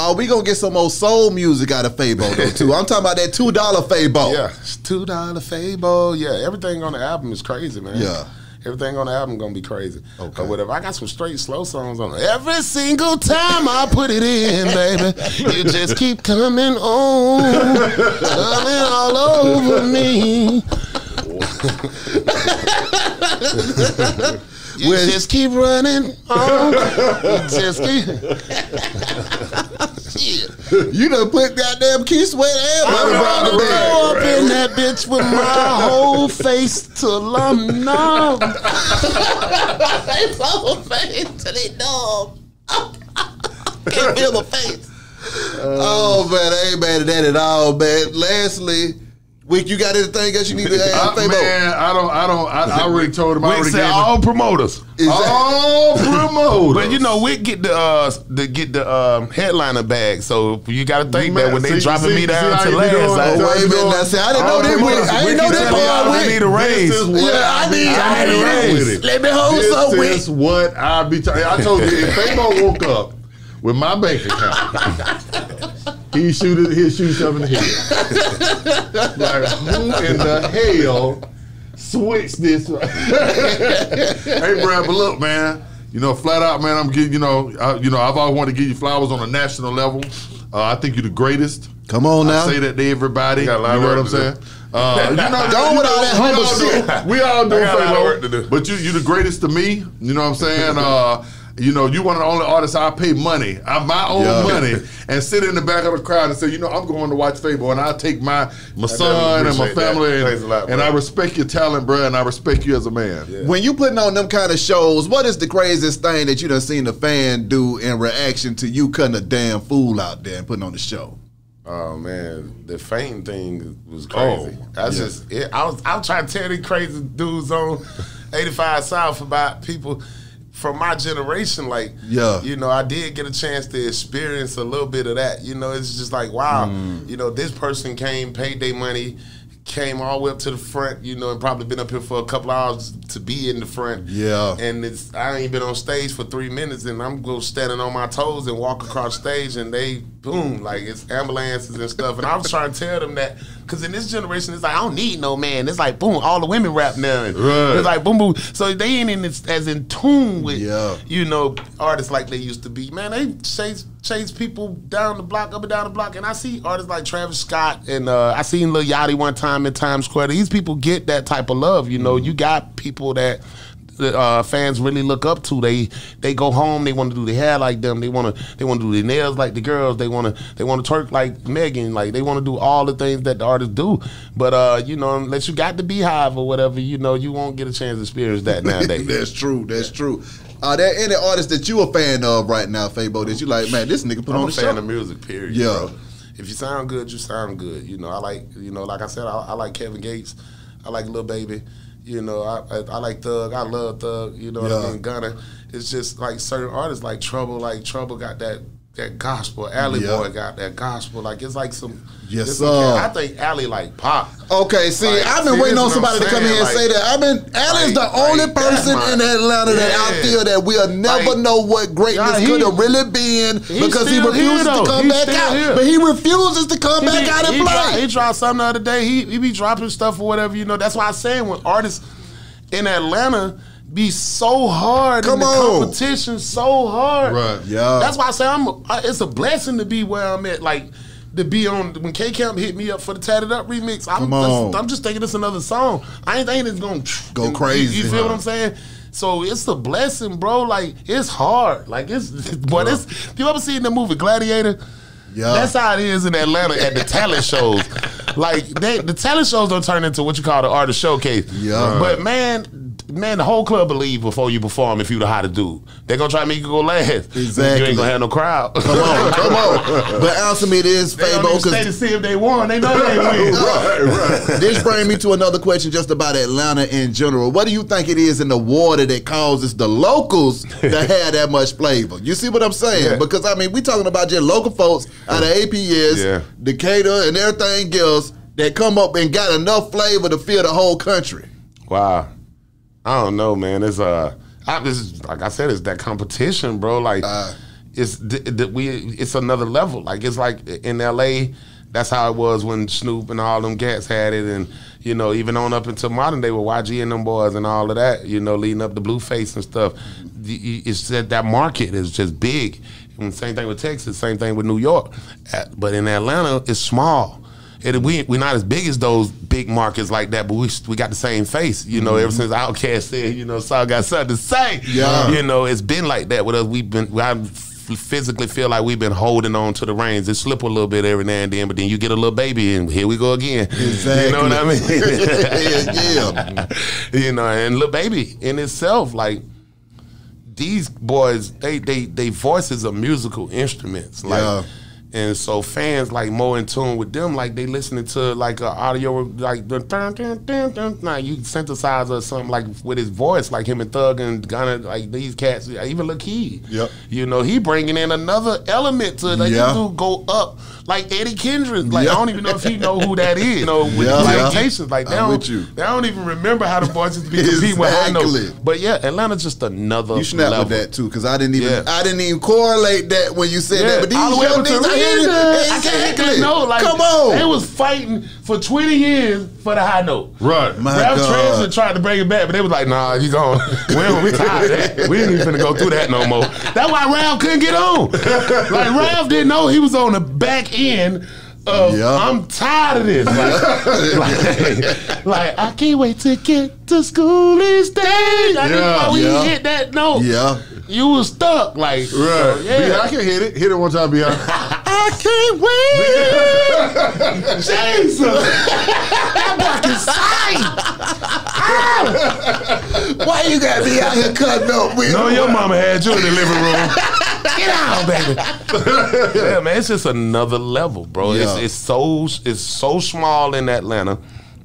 Oh, we gonna get some old soul music out of Fabo though too. I'm talking about that two dollar Fabo. Yeah, two dollar Fabo. Yeah, everything on the album is crazy, man. Yeah. Everything on the album gonna be crazy. Okay. Or whatever. I got some straight slow songs on it. Every single time I put it in, baby, you just keep coming on, coming all over me. you When- just keep running oh, on. You just keep. You done put goddamn Keith Sweat and Bobby Brown to bed. blow up in that bitch with my whole face till I'm numb. whole face till they numb. Can't feel my face. Uh, oh man, I ain't mad at that at all, man. Lastly, Wick, you got anything else you need to add, I, man, I don't, I don't, I, I already told him. I Wick already said gave him all promoters. Is that- all promoters. But you know, Wick get the uh the get the um, headliner bag, so you got to think that Man, when they see- dropping see- me down to last, doing? like, Oh, That's how wait a minute. Now, see, I didn't know All that. Wick. I didn't know keep that part. they Wick. need a raise. This is what Yeah, I I need- I need about raise. Let me hold some This Wick. is what I be talking. I told you if Fabo woke up with my bank account, he shoot it, he'll shoot something in the head. like who in the hell switched this? hey, Brad, but look, man. You know, flat out, man. I'm getting. You know, I, you know, I've always wanted to give you flowers on a national level. Uh, I think you're the greatest. Come on now. I say that to everybody. You got a lot know of what I'm to saying? Uh, you know, Go you with all that we humble all do- shit. We all do I got a lot of work to do. But you, you're the greatest to me. You know what I'm saying? Uh, you know, you one of the only artists I pay money, I, my own Yeah. money, and sit in the back of the crowd and say, you know, I'm going to watch Fabo, and I take my my son and my appreciate that. family, and, lot, and. I respect your talent, bro, and I respect you as a man. When you putting on them kind of shows, what is the craziest thing that you done seen a fan do in reaction to you cutting a damn fool out there and putting on the show? Oh man, the fame thing was crazy. Oh, That's yeah. just it. I was I was trying to tell these crazy dudes on 85 South about people from my generation. Like, Yeah. you know, I did get a chance to experience a little bit of that. You know, it's just like wow. Mm. You know, this person came, paid their money. Came all the way up to the front, you know, and probably been up here for a couple hours to be in the front. Yeah. And it's I ain't been on stage for three minutes, and I'm go standing on my toes and walk across stage, and they boom like it's ambulances and stuff. And I was trying to tell them that because in this generation, it's like I don't need no man. It's like boom, all the women rap now. Right. It's like boom, boom. So they ain't in this, as in tune with Yeah. you know artists like they used to be. Man, they chase chase people down the block, up and down the block, and I see artists like Travis Scott and uh, I seen Lil Yachty one time in Times Square. These people get that type of love. You know, you got people that, uh, fans really look up to. They they go home. They want to do their hair like them. They want to they want to do their nails like the girls. They want to they want to twerk like Megan. Like they want to do all the things that the artists do. But uh, you know, unless you got the BeyHive or whatever, you know, you won't get a chance to experience that nowadays. That's true. That's true. Are there any artists that you a fan of right now, Fabo, that you like, man, this nigga put I'm on a fan show? of music, period. Yeah. bro. If you sound good, you sound good. You know, I like, you know, like I said, I, I like Kevin Gates. I like Lil Baby. You know, I, I, I like Thug. I love Thug. You know what Yeah. I mean? Gunna. It's just like certain artists like Trouble. Like Trouble got that that gospel. Alley Yeah. Boy got that gospel. Like it's like some. Yes, sir. I think Alley like pop. Okay, see, Like, I've been see, waiting on somebody to come in here and like- say that. I've been like- the only like, person that's in my- Atlanta that I feel that we'll never Like- know what greatness Yeah, could have really been because he refuses to come He's back out. here. But he refuses to come He back be- out and he play. He dropped something the other day. He he be dropping stuff or whatever. You know, that's why I'm saying when artists in Atlanta be so hard Come in the on. competition, so hard. Right. Yeah. That's why I say I'm. I- It's a blessing to be where I'm at. Like to be on when K Camp hit me up for the Tatted Up remix. I'm Come on. just, I'm just thinking it's another song. I ain't thinking it's gonna Go you- crazy. You, feel what I'm saying? So it's a blessing, bro. Like it's hard. Like it's, but it's. You ever seen the movie Gladiator? Yeah. That's how it is in Atlanta at the talent shows. Like they, the talent shows don't turn into what you call the artist showcase. Yeah. But man, man, the whole club believe before you perform if you the hottest dude. They gonna try to make you go last. Exactly. You ain't gonna have no crowd. Come on, come on. But answer me this, They don't Fabo, even stay to see if they won. They know they win. Right, right. this brings me to another question just about Atlanta in general. What do you think it is in the water that causes the locals to have that much flavor? You see what I'm saying? Yeah. Because I mean, we talking about just local folks out of APS, Yeah. Decatur, and everything else that come up and got enough flavor to fill the whole country. Wow. I don't know, man. It's uh, I, this like I said, it's that competition, bro. Like, Uh. it's we, it's another level. Like it's like in L.A. That's how it was when Snoop and all them cats had it, and you know, even on up until modern day with YG and them boys and all of that. You know, leading up to Blueface and stuff. It's that that market is just big. And same thing with Texas. Same thing with New York. But in Atlanta, it's small. It, we we're not as big as those big markets like that, but we we got the same face. You know, ever mm-hmm. since Outkast said, you know, Saul got something to say. Yeah. You know, it's been like that with us. We've been. I physically feel like we've been holding on to the reins. It slip a little bit every now and then, but then you get a Lil Baby, and here we go again. You know what I mean? yeah. you know, and Lil Baby in itself, like these boys, they they they voices are musical instruments, like. Yeah. And so fans like more in tune with them, like they listening to like a audio, like the dun, dun, dun, dun, like you synthesizer or something like with his voice, like him and Thug and Gunna, like these cats, even Lil Key. Yep. You know, he bringing in another element to it. Like Yeah. you do go up, like Eddie Kendrick. Like Yeah. I don't even know if he know who that is. You know, with Yeah. the Yeah. limitations, like they I'm don't, you. they don't even remember how the voices be competing with notes. Exactly. But yeah, Atlanta's just another You snap level. with that too, because I didn't even Yeah. I didn't even correlate that when you said that. But these all the way young niggas, I it. I can't Exactly. know. Like, Come on. They was fighting for 20 years for the high note. Right. My Ralph God. Tresvant tried to bring it back, but they was like, nah, you going. We, don't- we tired of that. We ain't even finna go through that no more. That's why Ralph couldn't get on. Like, Ralph didn't know he was on the back end of, Yeah. I'm tired of this. Like, like, like, I can't wait to get to school each day. I Yeah, yeah, when yeah. you hit that note, Yeah. You was stuck. Like, Right. so, Yeah. yeah. I can hit it. Hit it one time, Beyond. I can't wait. Jesus! that boy can sing! Ah. Why you gotta be out here cutting up with No, your mama had you in the living room. Get out, baby. yeah, man, it's just another level, bro. It's, it's so it's so small in Atlanta,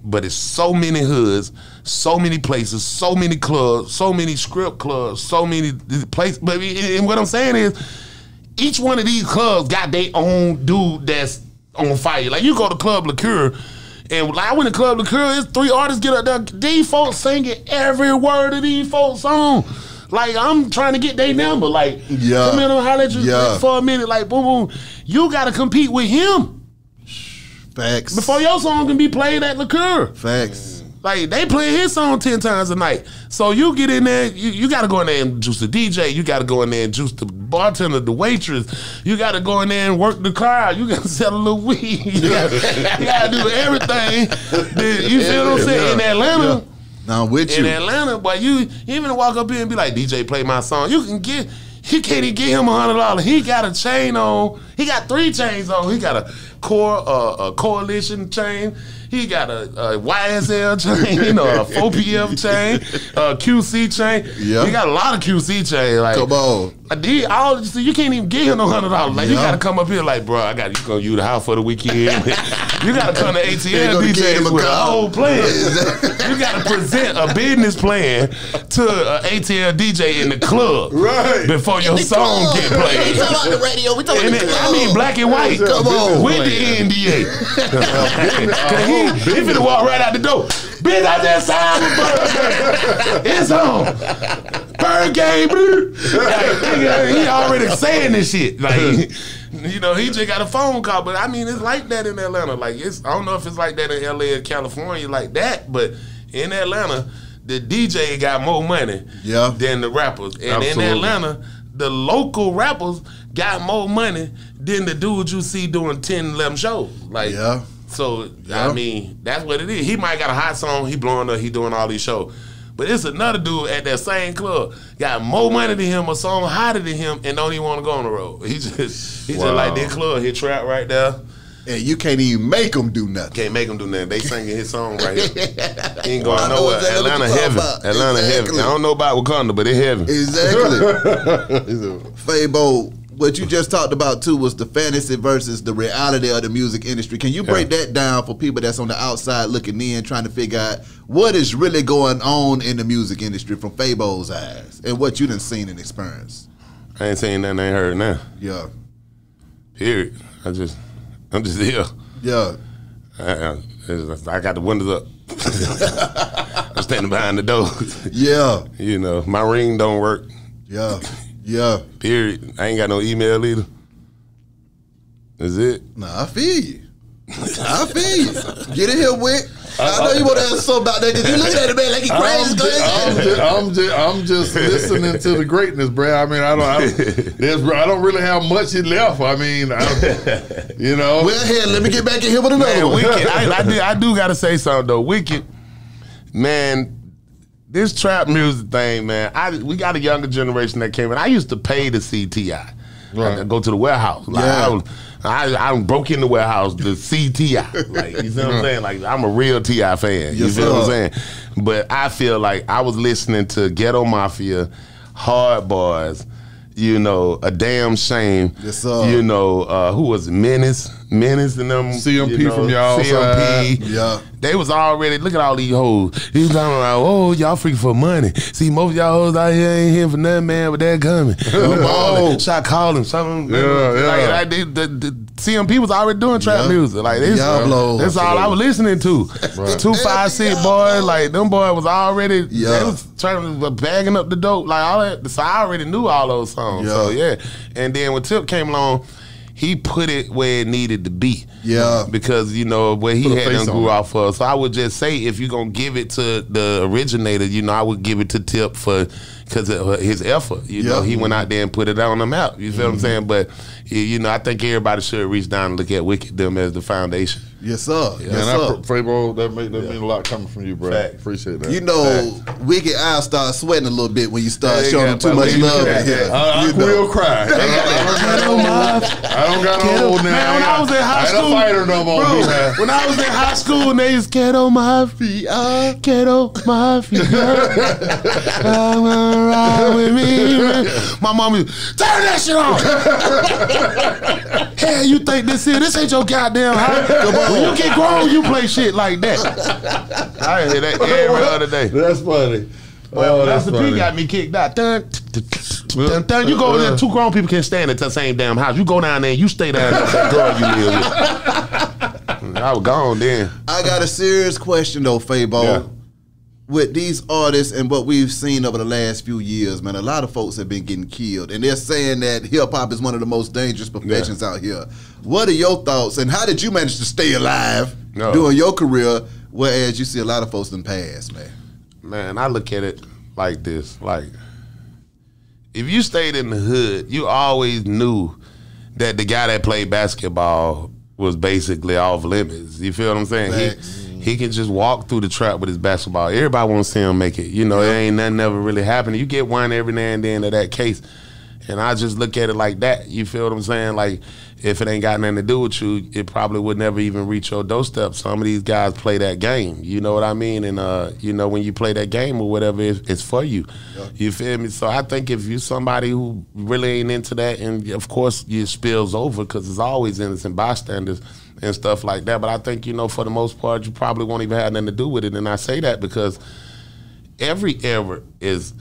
but it's so many hoods, so many places, so many clubs, so many script clubs, so many places. But and what I'm saying is, each one of these clubs got their own dude that's on fire. Like you go to Club Liqueur. And like I went to Club Liqueur, it's three artists get up there. These folks singing every word of these folks' song. Like I'm trying to get their number. Like Yeah. come in and holler at you Yeah. for a minute. Like boom boom. You gotta compete with him Facts. before your song can be played at Liqueur. Facts. Like they play his song ten times a night. So you get in there, you, you gotta go in there and juice the DJ, you gotta go in there and juice the bartender, the waitress, you gotta go in there and work the crowd, you gotta sell a little weed, you gotta, you gotta do everything. You feel what I'm saying? In Atlanta, Now I'm with in you. In Atlanta, but you you even walk up here and be like, DJ, play my song. You can get he can't even get him a hundred dollars. He got a chain on. He got three chains on. He got a core uh, a coalition chain. He got a, a YSL chain, you know, a 4PF chain, a QC chain. Yeah. He got a lot of QC chain. Like, Come on. I did all. So you can't even get him no hundred dollars. Like you got to come up here, like, bro, I got you gonna use the house for the weekend. You gotta come to ATL go to Kingdom DJs of with a whole plan. you gotta present a business plan to a ATL DJ in the club Right. before your song club. get We played. talking about the radio. We talking And about the club. I mean, black and white. Come on. With the NDA. He, oh, he finna walk right out the door. Bitch, I just signed with Bird. It's on. Bird game. Like, he already saying this shit. Like, you know, he just got a phone call. But I mean, it's like that in Atlanta. Like, it's I don't know if it's like that in LA or California like that, but in Atlanta, the DJ got more money Yeah. than the rappers. And Absolutely. in Atlanta, the local rappers got more money than the dudes you see doing 10, 11 shows. Like, Yeah. so Yeah. I mean, that's what it is. He might got a hot song, he blowing up, he doing all these shows. But it's another dude at that same club got more money than him, a song hotter than him, and don't even want to go on the road. He just he just like that club, He trap right there. And you can't even make them do nothing. Can't make him do nothing. They singing his song right here. He ain't going know nowhere. exactly Atlanta heaven. about. Atlanta heaven. I don't know about Wakanda, but it heaven. Exactly. Fabo, what you just talked about too was the fantasy versus the reality of the music industry. Can you break that down for people that's on the outside looking in, trying to figure out what is really going on in the music industry from Fabo's eyes and what you done seen and experienced? I ain't seen nothing I ain't heard now. Yeah, Period. I just, I'm just here. yeah, I, I, I got the windows up. I'm standing behind the door. yeah, you know, my ring don't work. yeah, yeah. Period. I ain't got no email either. Is it. Nah, I feel you. I feel you. Get in here, Wick. I know you want to ask something about that because you looking at the man like he I'm crazy. I'm, just, I'm just, I'm just listening to the greatness, bro. I mean, I don't, I don't, there's, I don't really have much left. I mean, I, you know, well, here, let me get back in here with another Man, one. Wicked. I, I, do, I do gotta say something though. Wicked, man. This trap music thing, man. I we got a younger generation that came in. I used to pay to see Ti. Right. Go to the warehouse. Like, Yeah. I, was, I I broke in the warehouse to see Ti. Like you see what I'm saying? Like I'm a real T.I. fan. You Yes, feel what I'm saying? But I feel like I was listening to Ghetto Mafia, Hard Boys. You know, a damn shame. Yes, sir. You know, uh, who was it? Menace, Menace, and them. CMP you know, from y'all CMP. side. Yeah. They was already look at all these hoes. He was talking about, oh, y'all freaking for money. See, most of y'all hoes out here ain't here for nothing, man, but they're coming. on. Shot calling something. Yeah, yeah. Like, like they, the, the CMP was already doing trap Yeah. music. Like this, Diablo. that's all I was listening to. Two five six boys, like them boy was already. Yeah. They was trying to bagging up the dope, like all that. So I already knew all those songs. So Yeah. yeah. And then when Tip came along. He put it where it needed to be. Yeah. Because, you know, where he had on grew off for. So I would just say, if you're gonna give it to the originator, you know, I would give it to Tip for because of his effort. You know, he went out there and put it on the map. You feel what I'm mm-hmm. saying? But you- you know, I think everybody should reach down and look at Wicked them as the foundation. Yes, sir. Yes, Man, sir. I, Fabo, that make that mean a lot coming from you, bro. Fact. Appreciate that. You know, wicked eyes start sweating a little bit when you start Yeah, showing yeah, them too much love. yeah, in here. I, I You will cry. I don't, I don't got no, I don't got no old now. Man, when I was in high I ain't school, a fighter no more. bro, man. when I was in high school, and they used ghetto mafia, ghetto mafia. Come on, ride with me. My mom was, turn that shit off. hey, you think this is this ain't your goddamn house? When you get grown, you play shit like that. I hear that every other day. That's funny. Well, oh, that's that's the P funny. got me kicked out. Dun, dun, dun, dun. You go over there, uh-huh. two grown people can stand at the same damn house. You go down there and you stay down there with that girl you live with. I was gone then. I got a serious question though, Fabo. Yeah. With these artists and what we've seen over the last few years, man, a lot of folks have been getting killed, and they're saying that hip hop is one of the most dangerous professions out here. What are your thoughts, and how did you manage to stay alive No. during your career, whereas you see a lot of folks in past, man? Man, I look at it like this. Like, if you stayed in the hood, you always knew that the guy that played basketball was basically off limits. You feel what I'm saying? He he can just walk through the trap with his basketball. Everybody wants to see him make it. You know, it ain't nothing ever really happening. You get one every now and then of that case. And I just look at it like that. You feel what I'm saying? Like, if it ain't got nothing to do with you, it probably would never even reach your doorstep. Some of these guys play that game. You know what I mean? And uh, you know, when you play that game or whatever, it's, it's for you. You feel me? So I think if you somebody who really ain't into that, and of course it spills over because there's always innocent bystanders. And stuff like that. But I think you know, for the most part, you probably won't even have nothing to do with it. And I say that because every era is,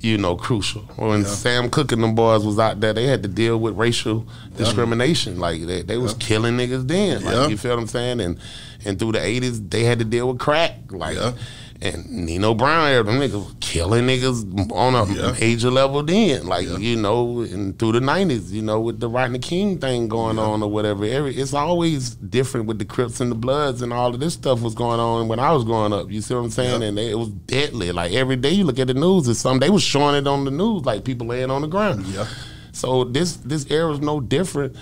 you know, crucial. When Sam Cooke and them boys was out there, they had to deal with racial discrimination. Like they, they was killing niggas then. Like Yeah. you feel what I'm saying? And and through the eighties, they had to deal with crack. Like Yeah. And Nino Brown era, them niggas was killing niggas on a Yeah. major level then. Like, you know, and through the nineties, you know, with the Rodney King thing going on or whatever. Every it's always different with the Crips and the Bloods and all of this stuff was going on when I was growing up. You see what I'm saying? And it was deadly. Like every day you look at the news, it's something they was showing it on the news, like people laying on the ground. Yeah. So this this era is no different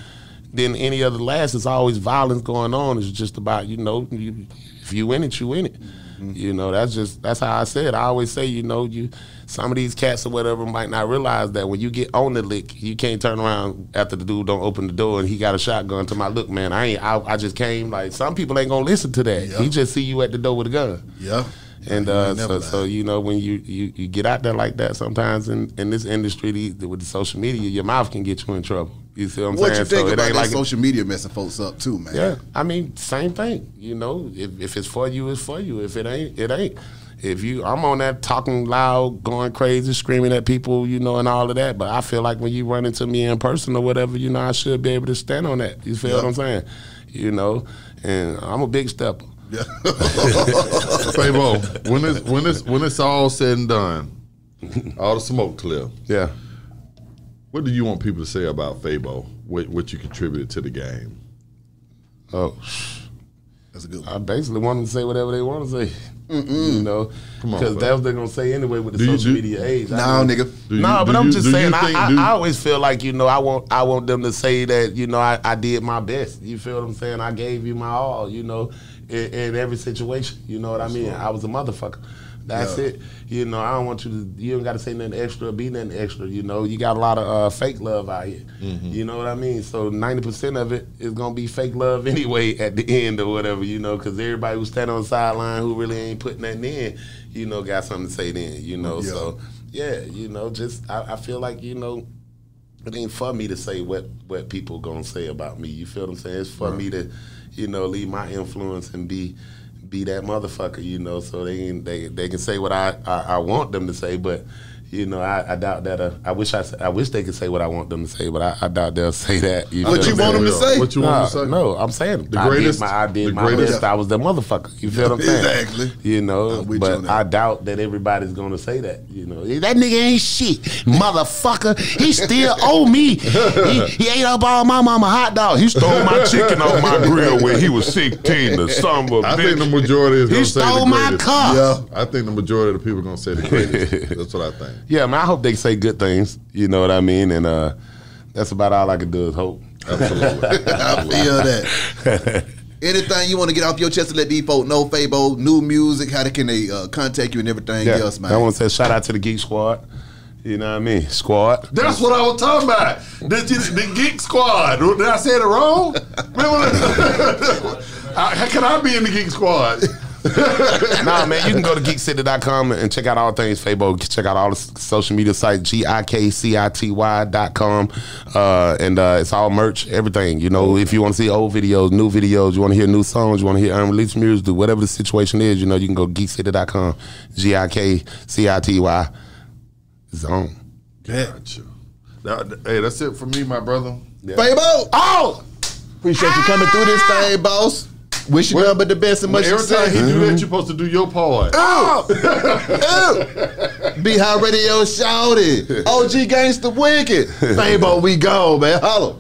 than any other last. It's always violence going on. It's just about you know, you, if you in it, you in it. You know, that's just that's how I said. I always say, you know, you some of these cats or whatever might not realize that when you get on the lick, you can't turn around after the dude don't open the door and he got a shotgun to my look, man. I ain't. I, I just came. Like some people ain't gonna listen to that. He just see you at the door with a gun. Yeah. And uh, so, so you know when you, you, you get out there like that, sometimes in, in this industry the, with the social media, your mouth can get you in trouble. You see what I'm What saying? you think so about ain't that like social media messing folks up too, man? yeah, I mean same thing. You know, if, if it's for you, it's for you. If it ain't, it ain't. If you, I'm on that talking loud, going crazy, screaming at people, you know, and all of that. But I feel like when you run into me in person or whatever, you know, I should be able to stand on that. You feel what I'm saying? You know, and I'm a big stepper. Yeah. Fabo, when it's when it's when it's all said and done, all the smoke clear. Yeah. What do you want people to say about Fabo? What, what you contributed to the game? Oh. That's a good one. I basically want them to say whatever they want to say. You know, Come on, because that's what they're gonna say anyway with the Do you- social do- media age. I Nah, nigga. Do you- no, but do I'm just saying. think- I, do- I, I always feel like you know I want I want them to say that you know I, I did my best. You feel what I'm saying? I gave you my all. You know, in, in every situation. You know what I mean? I was a motherfucker. That's Yeah. it. You know, I don't want you to. You don't got to say nothing extra, be nothing extra. You know, you got a lot of uh, fake love out here. Mm-hmm. You know what I mean? So ninety percent of it is gonna be fake love anyway at the end or whatever. You know, because everybody who stand on the sideline who really ain't putting nothing in, you know, got something to say then. You know, Yeah. so yeah, you know, just I, I feel like you know. It ain't for me to say what what people gonna say about me. You feel what I'm saying? It's for me to, you know, leave my influence and be be that motherfucker. You know, so they can they they can say what I I, I want them to say, but. You know, I, I doubt that. Uh, I wish I, s- I wish they could say what I want them to say, but I, I doubt they'll say that. You What feel you want them saying? to say? What you want Nah, them to say? No, I'm saying The I greatest- did my, I did the my greatest- best. I was the motherfucker. You feel what I'm saying? Exactly. You know, I'm you but. I doubt that everybody's gonna say that. You know, that nigga ain't shit, motherfucker. He still owe me. He, he ate up all my mama hot dog. He stole my chicken off my grill when he was 16. The son of a I bitch. think the majority is he going to say the stole my greatest. Yeah. I think the majority of the people are going to say the greatest. That's what I think. Yeah, man. I hope they say good things. You know what I mean? And uh, that's about all I can do is hope. Absolutely. I feel that. Anything you want to get off your chest to let these folk know, Fabo, new music, how they can they uh, contact you and everything Yeah. else, man. I want to say shout out to the Geek Squad. You know what I mean? Squad. That's what I was talking about. The, the, the Geek Squad. Did I say it wrong? Remember- I- How can I be in the Geek Squad? nah, man, you can go to geekcity.com and check out all things Fabo. Check out all the social media sites, G-I-K-C-I-T-Y dot com. Uh, and uh, it's all merch, everything. You know, if you want to see old videos, new videos, you want to hear new songs, you want to hear unreleased music, do whatever the situation is, you know, you can go geekcity.com, G-I-K-C-I-T-Y zone. Gotcha. That- hey, that's it for me, my brother. Fabo, Oh! appreciate you coming through this thing, boss. Wish you nothing but the best and much Every time he success. do that, you're supposed to do your part. Oh! oh! B High Radio shouted. OG Gangsta Wicked. Fabo, we go, man. Holla.